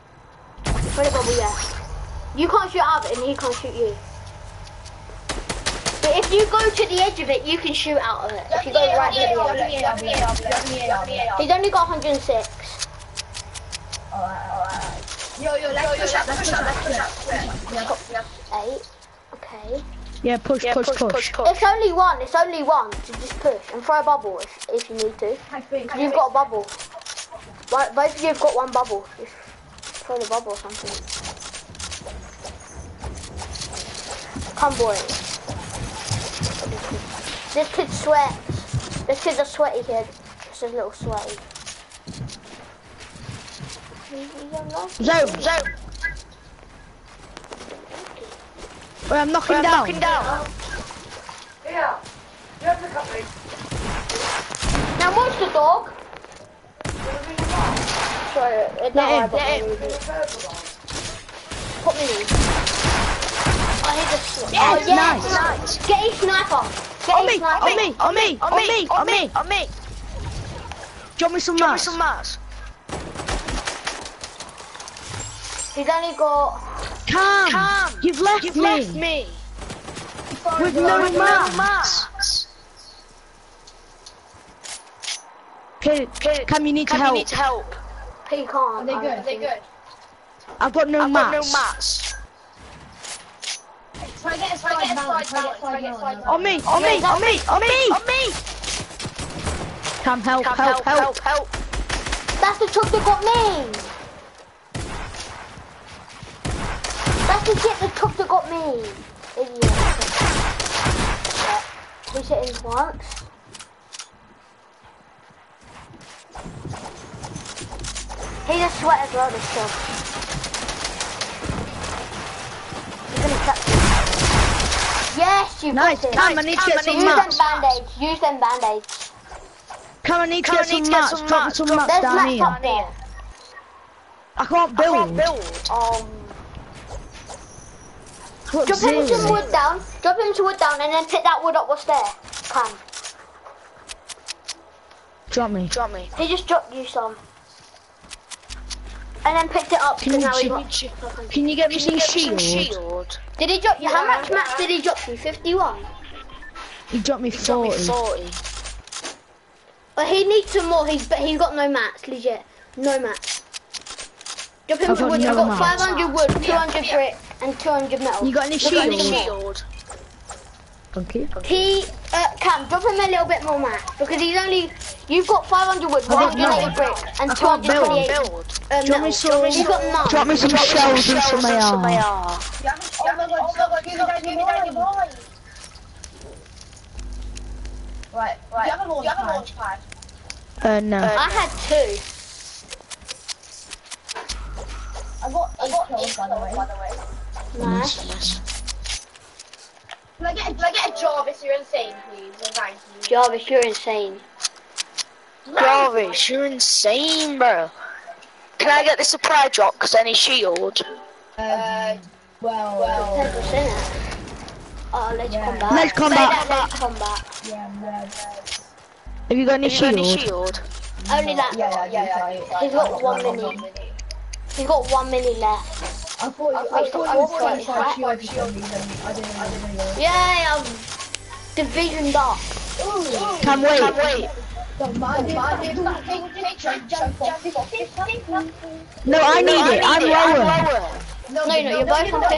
Put it bubble, yeah. You can't shoot out and he can't shoot you. But if you go to the edge of it, you can shoot out of it. If you go right to the edge. He's only got 106. Yo, yo, let's push up, let's push up, let's push up. Yeah. Eight. Okay. Yeah, push, Yeah, push, push. It's only one. It's only one. So just push and throw a bubble if, if you need to. I. You've got a bubble. Right, both of you have got one bubble. Just throw the bubble or something. Come, boy. This kid sweats. This kid's a sweaty kid. Just a little sweaty. Zone, zone. Wait, I'm knocking down! I'm knocking down. knocking down. Now, monster dog. Sorry, it don't Let worry him, about let me. Put me in. I need to sw- Yes, oh, yes, nice. nice. Get a sniper. Get On a me, sniper. on me, on me, on me, on me. on me. Drop me some Drop me some mats. He's only got. Come, Come, you've left You've me left me with no with no mats. mats. Okay, Okay, Cam, you need to Cam, you help. need to help. He can't. Are they I good? don't Are they good? I've got no I've got no mats. Try get a slide balance, try get slide. On me, on me, on me, on me. On me. Cam, help, Come, help, help. help, help. That's the truck that got me. That's the shit the truck that got me. Idiot. Yeah. Push it in once. He's a sweat as well, this truck. He's gonna catch me. Yes, you Nice, got it. Cam, I need to Cam, get some need Use mats. them band-aids. Use them band-aids. Cam, I need to Cam, get I need some to get mats. some Drop me mats. some Drop- mats There's down mats here. up there. I can't I build. can't build. Um, What Drop him some wood down. Drop him some wood down and then pick that wood up what's there. Come. Drop me. Drop me. He just dropped you some. And then picked it up Can because you now he ch- got... Can you get me some Get me shield? shield. Did he drop you? How much mats did he drop you? 51? He dropped me Drop me 40. 40. But he needs some more. He's but he's got no mats, legit. No mats. Drop him I've some got wood. no I've got mats. 500 wood, 200 brick, and 200 metal. You got any Look at shield? him. Shield. Thank you. He, uh, Cam, drop him a little bit more mats because he's only. You've got 500 wood, got 180 brick, and I can't build. 228 Build. Um, Drop me no. some- He's got none. Drop me some shells and some AR. Yeah, oh my god, stop, give me that, give me that, give me. Right, right. Do you have a launch pad? Uh, no. I had two. I got eight kills, by the way. Nice. Can I get, can I get a Jarvis? You're insane, please. And Thank you. Jarvis, you're insane. Jarvis, you're insane, bro. Can I get the supply drop? Cause I need shield. Uh, well, well, Ten percent. Oh, let's Yeah. combat. Let's combat. Say Let's combat. yeah, yeah, Have you got any Have you got any shield? shield? Only that. yeah, yeah, yeah, yeah. He's got one mini. He's got one mini left. I thought you, I Wait, thought I you was thought trying you to had- shield for. I didn't, I didn't know. Yeah, um, division dark. Can wait. Can't wait. No, I need No, it. I'm need lower. No, No, no, you're both on 50.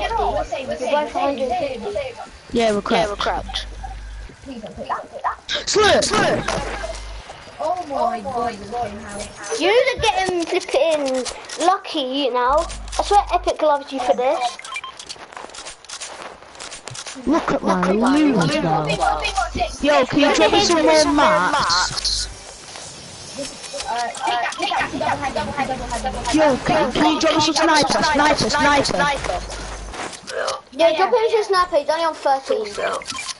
You're both on 150. Yeah, we're Yeah, we're crouched. Please don't Oh my god, you're getting how. You're getting flipping lucky, you know. I swear Epic loves you for this. Look at my loot, though. Yo, can you drop me some more? Uh, head. Yo, can, can you drop me some sniper? Sniper, sniper. Yeah, drop him to sniper, he's only on 13.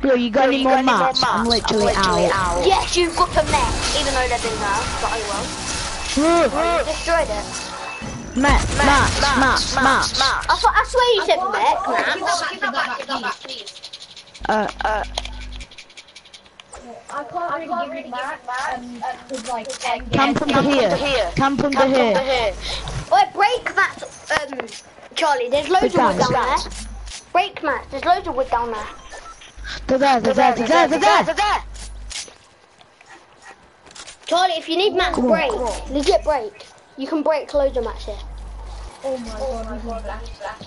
Bro, you got any more mats? I'm literally out. Yes, you've got a mech, even though they've been there, but I will. Bro, You destroyed it. mats, mats, mats, mats. I thought, I swear you said mech, Give man. that back, give that back, give that back, please. Uh, Uh, I can't really give you that, um, cause like, um, camp under under here. here. Camp under Come over here. here. Wait, break mats, um, Charlie, there's loads of wood down there. Break mats, there's loads of wood down there. They're there, they're there, they're there, they're there. there. Charlie, if you need mats, Come on, break. come on. Legit break. You can break loads of mats here. oh my god, he's on black, black.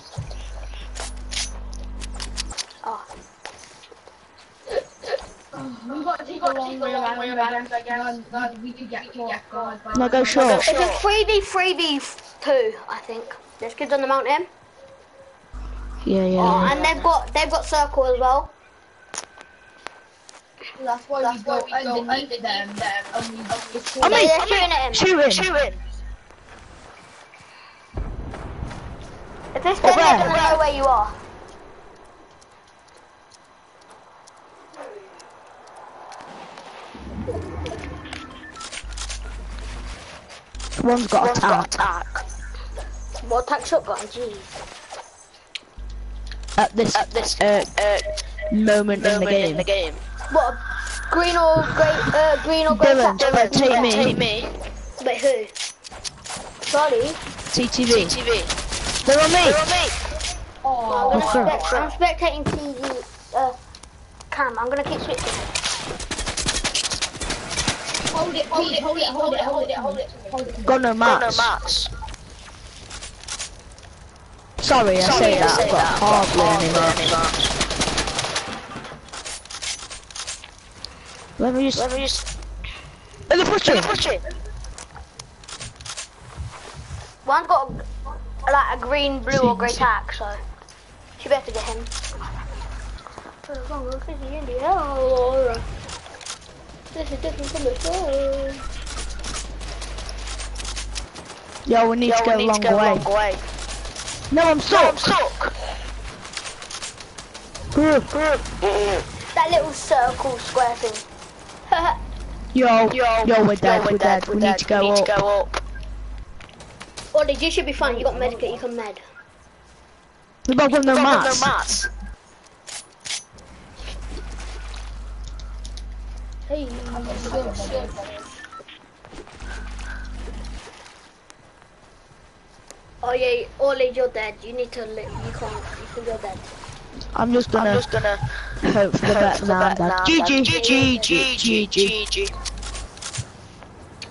Oh. We got to take a long way around again, guys, we could get caught off guard by No, go short. It's a 3v3v2, I think. There's kids on the mountain. Yeah, Oh, yeah. and they've got they've got circle as well. That's why we go underneath them, and we just Oh, Yeah, mate, they're shooting at him. Shooting. Shooting. If they're standing, where? they're gonna know where you are. One's got One's got attack. attack. What attack shotgun? Jeez. At this, At this uh, uh, moment in the game. in the game. What? Green or grey? Uh, green or grey Dylan. Dylan, take me. Take me. Wait, who? Charlie. CTV. TV. They're on me. They're on me. Oh, I'm, gonna that? spect- I'm spectating TV. Uh, cam. I'm gonna keep switching. hold it, please, hold it, hold it, hold it, hold it, hold it. Got no Got no mats. mats. Sorry, I Sorry, say I that. say I've got that. hardly Hardly any any mats. mats. Let me just. Let me just. Oh, they're pushing. They're pushing. One's got a, like a green, blue, or grey tack, so you better get him. This is different from before. Yo, we need Yo, to go we a need long to go way. long way. No, I'm So I'm stuck. stuck. That little circle square thing. [LAUGHS] Yo, Yo, yo, we're dead. yo, We're dead. We need to go we need up. to go up. Ollie, you should be fine. You got medikit. You can med. We've both got no Got mats. No mats. Hey. Oh yeah, Ollie, you're dead. You need to. Li- you can't. You can go dead. I'm just I'm just gonna hope for the hope better for the now. better Dad. now. GG, Dad. GG, GG, GG. GG.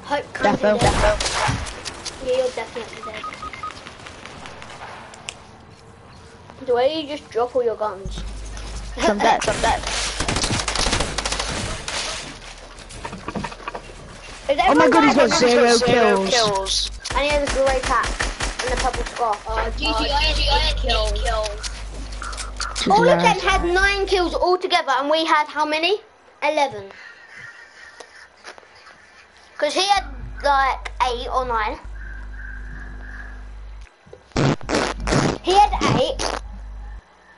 Hope Defo. Defo. Yeah, you're definitely dead. The way you just drop all your guns. I'm dead. I'm dead. Oh my god, he's got everyone- zero kills. And he has a grey hat and a purple scarf. Uh, GG, I had kills. All of them had nine kills altogether, and we had how many? Eleven. Because he had like eight or nine. He had eight.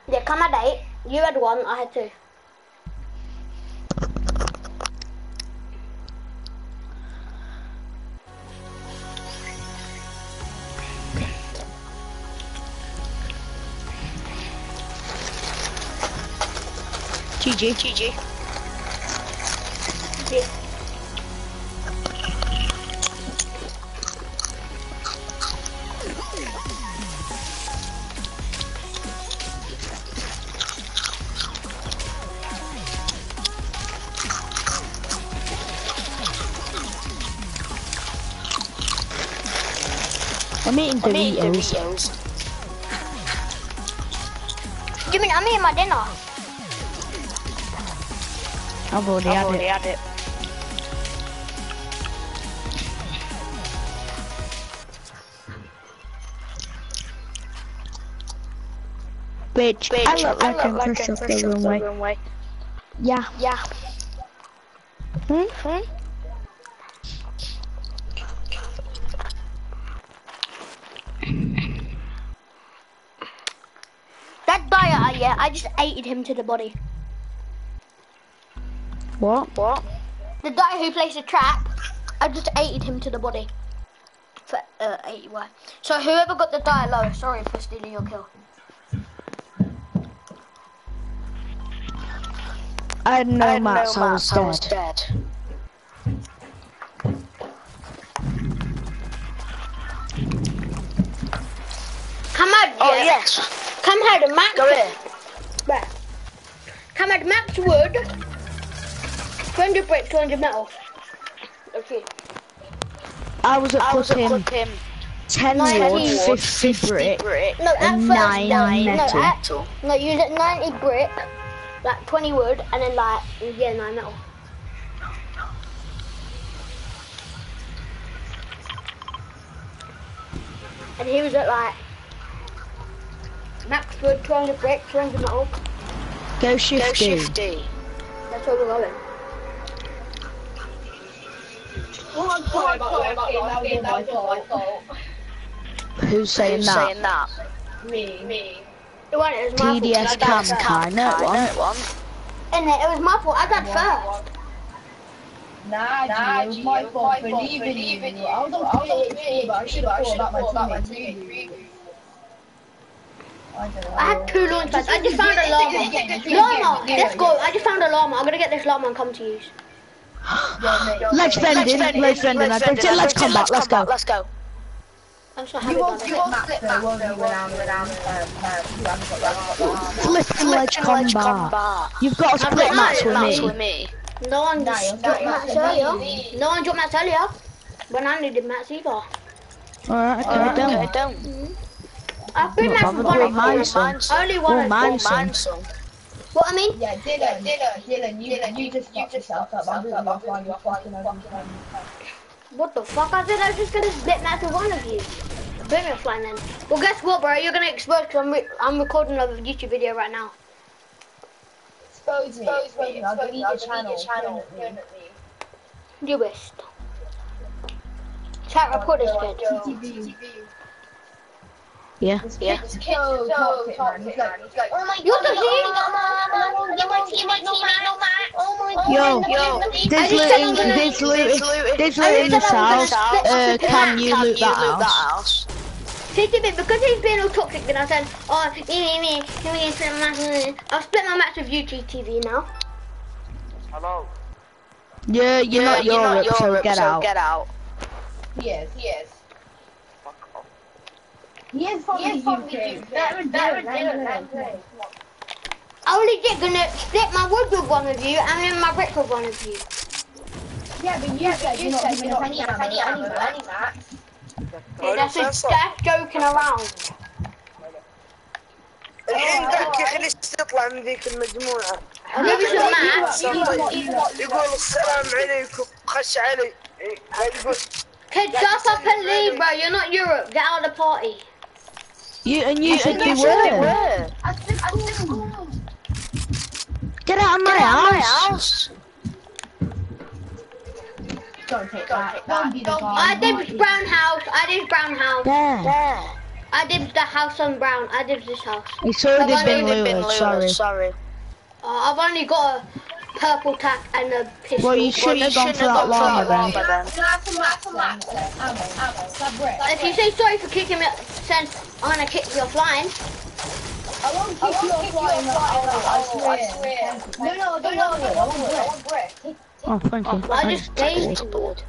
Yeah, come had eight. You had one, I had two. GG. GG. Yeah. I'm eating Doritos. You mean I'm eating my dinner? I've already had it. it. Bitch, Bitch, I look like I I'm look like I'm fresh the off the runway. runway. Yeah. Yeah. Hmm? Hmm? That guy, uh, yeah, I just ate him to the body. What? What? The guy who placed a trap, I just ate him to the body. For uh, 80 Y. So whoever got the die low, sorry for stealing your kill. I had no I had mats, no I was I was dead. dead. Come out, Oh yes. Come out, Max. Go here. Come out, Max Wood. 200 brick, 200 metal. Okay. I was at I was a fucking flipping 10 Nineteen wood, 50 brick, brick. No, at and first, 9 no, metal. No, at, no, you was at 90 brick, like 20 wood, and then like, yeah, 9 metal. And he was at like, max wood, 200 brick, 200 metal. Go shifty. Go shifty. shifty. That's where we're going. Oh, sorry about that, about that, that was all my fault. Who's saying Who's that? saying that? Me, me. It wasn't, it was my fault. TDS I cam died car, no it I know wasn't. one. And it was my fault, I died first. Nah, nah, it was my fault for leaving you. I was on PhD, but I should have thought about my teammate. I. I had two launch pads. I just found a llama. Llama, let's go. I just found a llama. I'm gonna get this llama and come to you. Let's bend in, let's bend in. Let's think let's come back, let's go. Let's go. I'm so You won't it. split maps though, won't you, when I'm, when I'm, you haven't got that. Ledge Ledge combat. combat. You've got to split got mats with me. No one Nah, dropped not- mats you're earlier. me. No one dropped mats earlier. When I needed mats either. Alright, okay, Okay, don't. don't. I have three Not mats with one of mine, Only one of mine, What I mean? Yeah, Dylan, Dylan, Dylan, you, you just fucked yourself up. I'm really offline, you're fucking over. What the fuck? I said I was just gonna split mats with one of you. Bring me offline then. Well, guess what, bro? You're gonna expose because I'm, re I'm recording a YouTube video right now. Expose me, expose me, I'll delete your channel, permanently. You wished. Chat report is good. TTV. Yeah. Yeah. It's so toxic, man. He's like, he's like, oh my You god, can see? you my teammate, no man. Oh my god. Yo, Yo, there's looting, there's looting, there's looting in this house. Uh, can you loot that house? Take it because he's being all toxic. Then I said, oh, me, me, me, me, me, split my match. I'll split my match with you, GTV now. Hello. Yeah, you're not you're Europe, so Europe, get so out. Get out. Yes, yes. He is from the UK. Better better Dylan. I was legit gonna split my wood with one of you and then my brick with one of you. Yeah, but you said you're not giving us any ammo, any ammo, any mats. Hey, that's just that's joking around. الحين ذاك يخلص تطلع من ذيك المجموعة I'll give you some mats. يقول السلام عليكم خش علي Eh, Very good. Okay, shut up and leave, bro. You're not Europe. Get out of the party. You and you said you You they were. were. I said cool. Get out of my Get out house. house. Don't take that. Don't be the. I did brown house. I did brown house. There. There. I did the house on brown. I did this house. It's already I've been only Been lured, lured, sorry. Sorry. Uh, I've only got a purple tack and a pistol. Well, you shouldn't have gone for that llama then. Can I have some max and max then? Ammo, ammo, sub brick. If you say sorry for kicking me, then I'm gonna kick you offline. I won't kick you offline, I swear. No, no, I don't want it. I want brick. Oh, thank you. I just gave It's bored.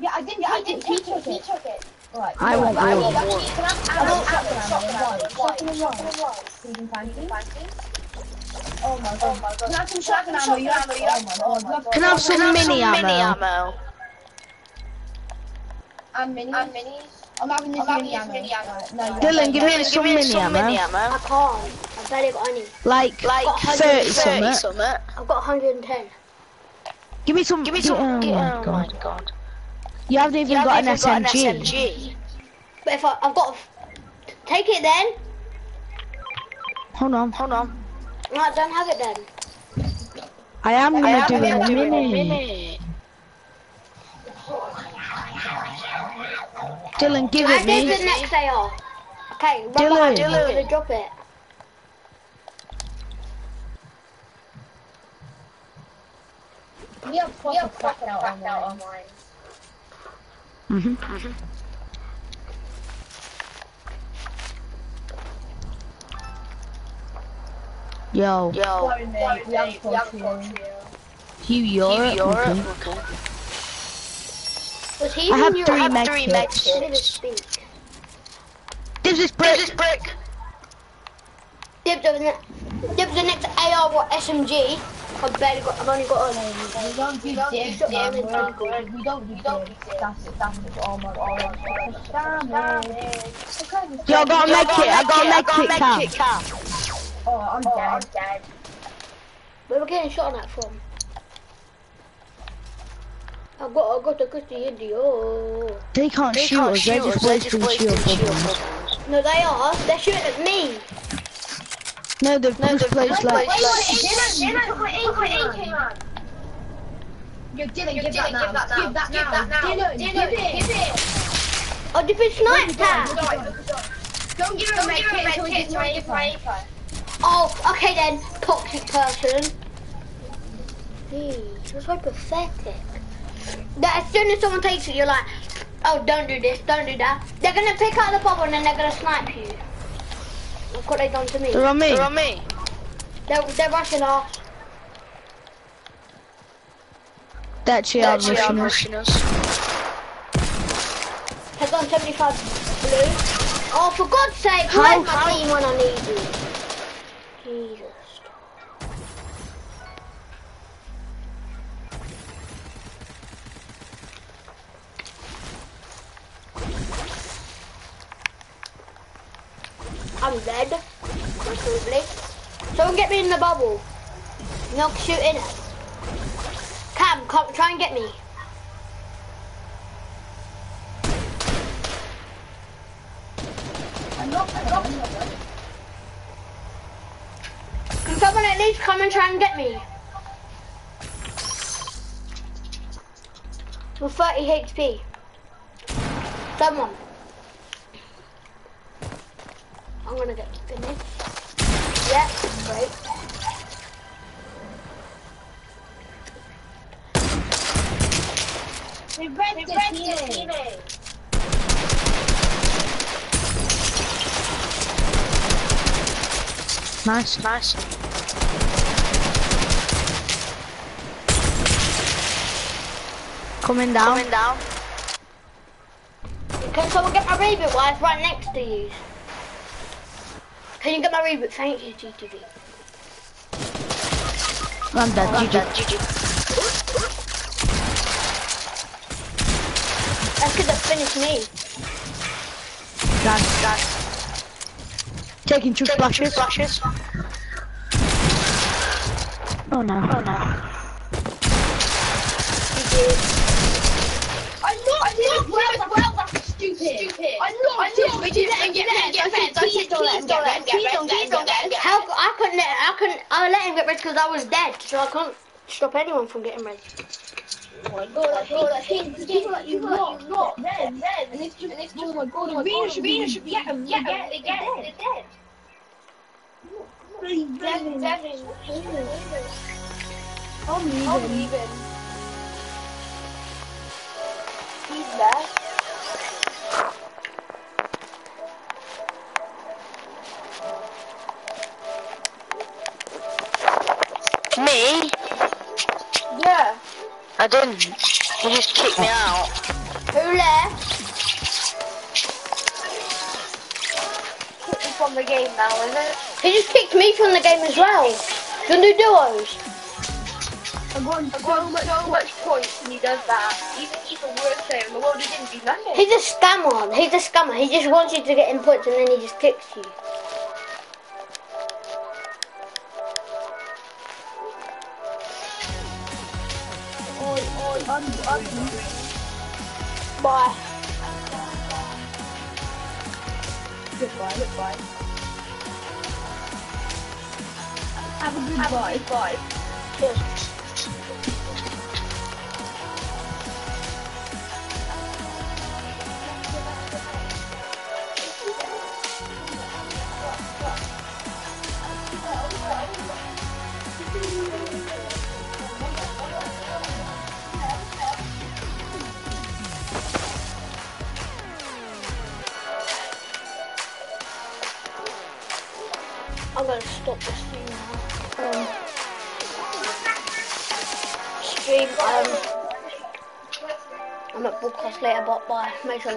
Yeah, I didn't, I didn't, he took it. He took it. Right. I want I wood. want ammo. Can I have ammo, shotgun ammo, one. Shotgun and one. Please and thank you. Oh my god. Can I have some shotgun ammo? You have, oh my god. Can I have some Can I have mini some mini ammo? ammo? And minis. And minis. I'm having this mini ammo. Right, No, Dylan, give me some me mini some mini ammo. I can't. I've barely got any. Like, Like 30 30 something. something. I've got 110. Give me some. Give me some. Oh gi- my oh my god. god. You haven't even You got an haven't even SMG. got an SMG. But if I, I've got, take it then. Hold on. Hold on. No, I don't have it then. I am gonna am do gonna a do a mini. mini. Dylan, give I it did me. the next AR. Okay, run Dylan. behind me. I'm Dylan. gonna drop it. We have proper cracked out online. Mhm. Yo, Yo. Sorry, mate. We have proper. you Europe. Europe. okay. Okay. Was he I have three I have med three med kits. speak. This is This brick. is brick. Dibs on the, dibs the next AR or SMG. I've barely got, I've only got a We don't do dibs, man. We're good. We don't do dibs. That's it. That's it. Oh my god. Damn it. Yo, I got a med kit. I got a med kit, Cam. Cam. Oh, oh I'm dead. Where we getting shot at from? I got, I got a good video. They can't They shoot can't us. They're shoot us. just They're wasting just shield wasting shield bullets. bullets. No, they are. They're shooting at me. No, they've No, just they've placed just like. placed- Dylan, Dylan, look at my AK, man. Yo, Dylan, give that now. Give that now. Dylan, give it. Give it. Oh, they've been sniped at. Don't give him a med kit until he gets my AK. Oh, okay then, toxic person. Jeez, you're so pathetic. That as soon as someone takes it, you're like, oh, don't do this, don't do that. They're gonna pick out the bubble and then they're gonna snipe you. Look what they've done to me. They're on me. They're on me. They're, they're rushing us. That's yeah, That's I'm rushing us. rushing us. Has gone 75 blue. Oh, for God's sake, How- where's my team when I need you? Jesus. I'm dead. Absolutely. Someone get me in the bubble. No, shoot in it. Cam, come, try and get me. Can someone at least come and try and get me? With 30 HP. Someone. I'm gonna get finished. Yeah, great. We read the teammate. Nice. Nice. Coming down. Coming down. Can someone get my reboot while it's right next to you? Can you get my reboot? Thank you, GTV. I'm dead. I'm GG. dead. GG. That's because they finished me. Done. Done. Taking two Taking two splashes. splashes. Oh no. Oh no. GG. I'm not doing well, well, that's stupid. Stupid. I'm not doing but you get fed. I please don't let him get fed. Please don't, please don't let him get How I couldn't let I couldn't I let him get red because I was dead, so I couldn't stop anyone from getting red. Oh my god, I hate, I hate the people that you not, not, then, then, and it's just, and it's just, oh my god, oh my god, should be, should be, get them, get them, they get it, they're dead. Devin, Devin, I'm leaving. I'm leaving. He's there. I didn't. You just kicked me out. Who left? Kick me from the game now, is it? He just kicked me from the game as well. Do you do duos? I've won so much, so much points and he does that. He's, he's the worst player in the world, he didn't do nothing. He's a scammer. He's a scammer. He just wants you to get in points and then he just kicks you. Un, un, Bye. goodbye, goodbye. Have a good bye. Bye. Cheers. Um, I'm at broadcast later, but bye. Make sure.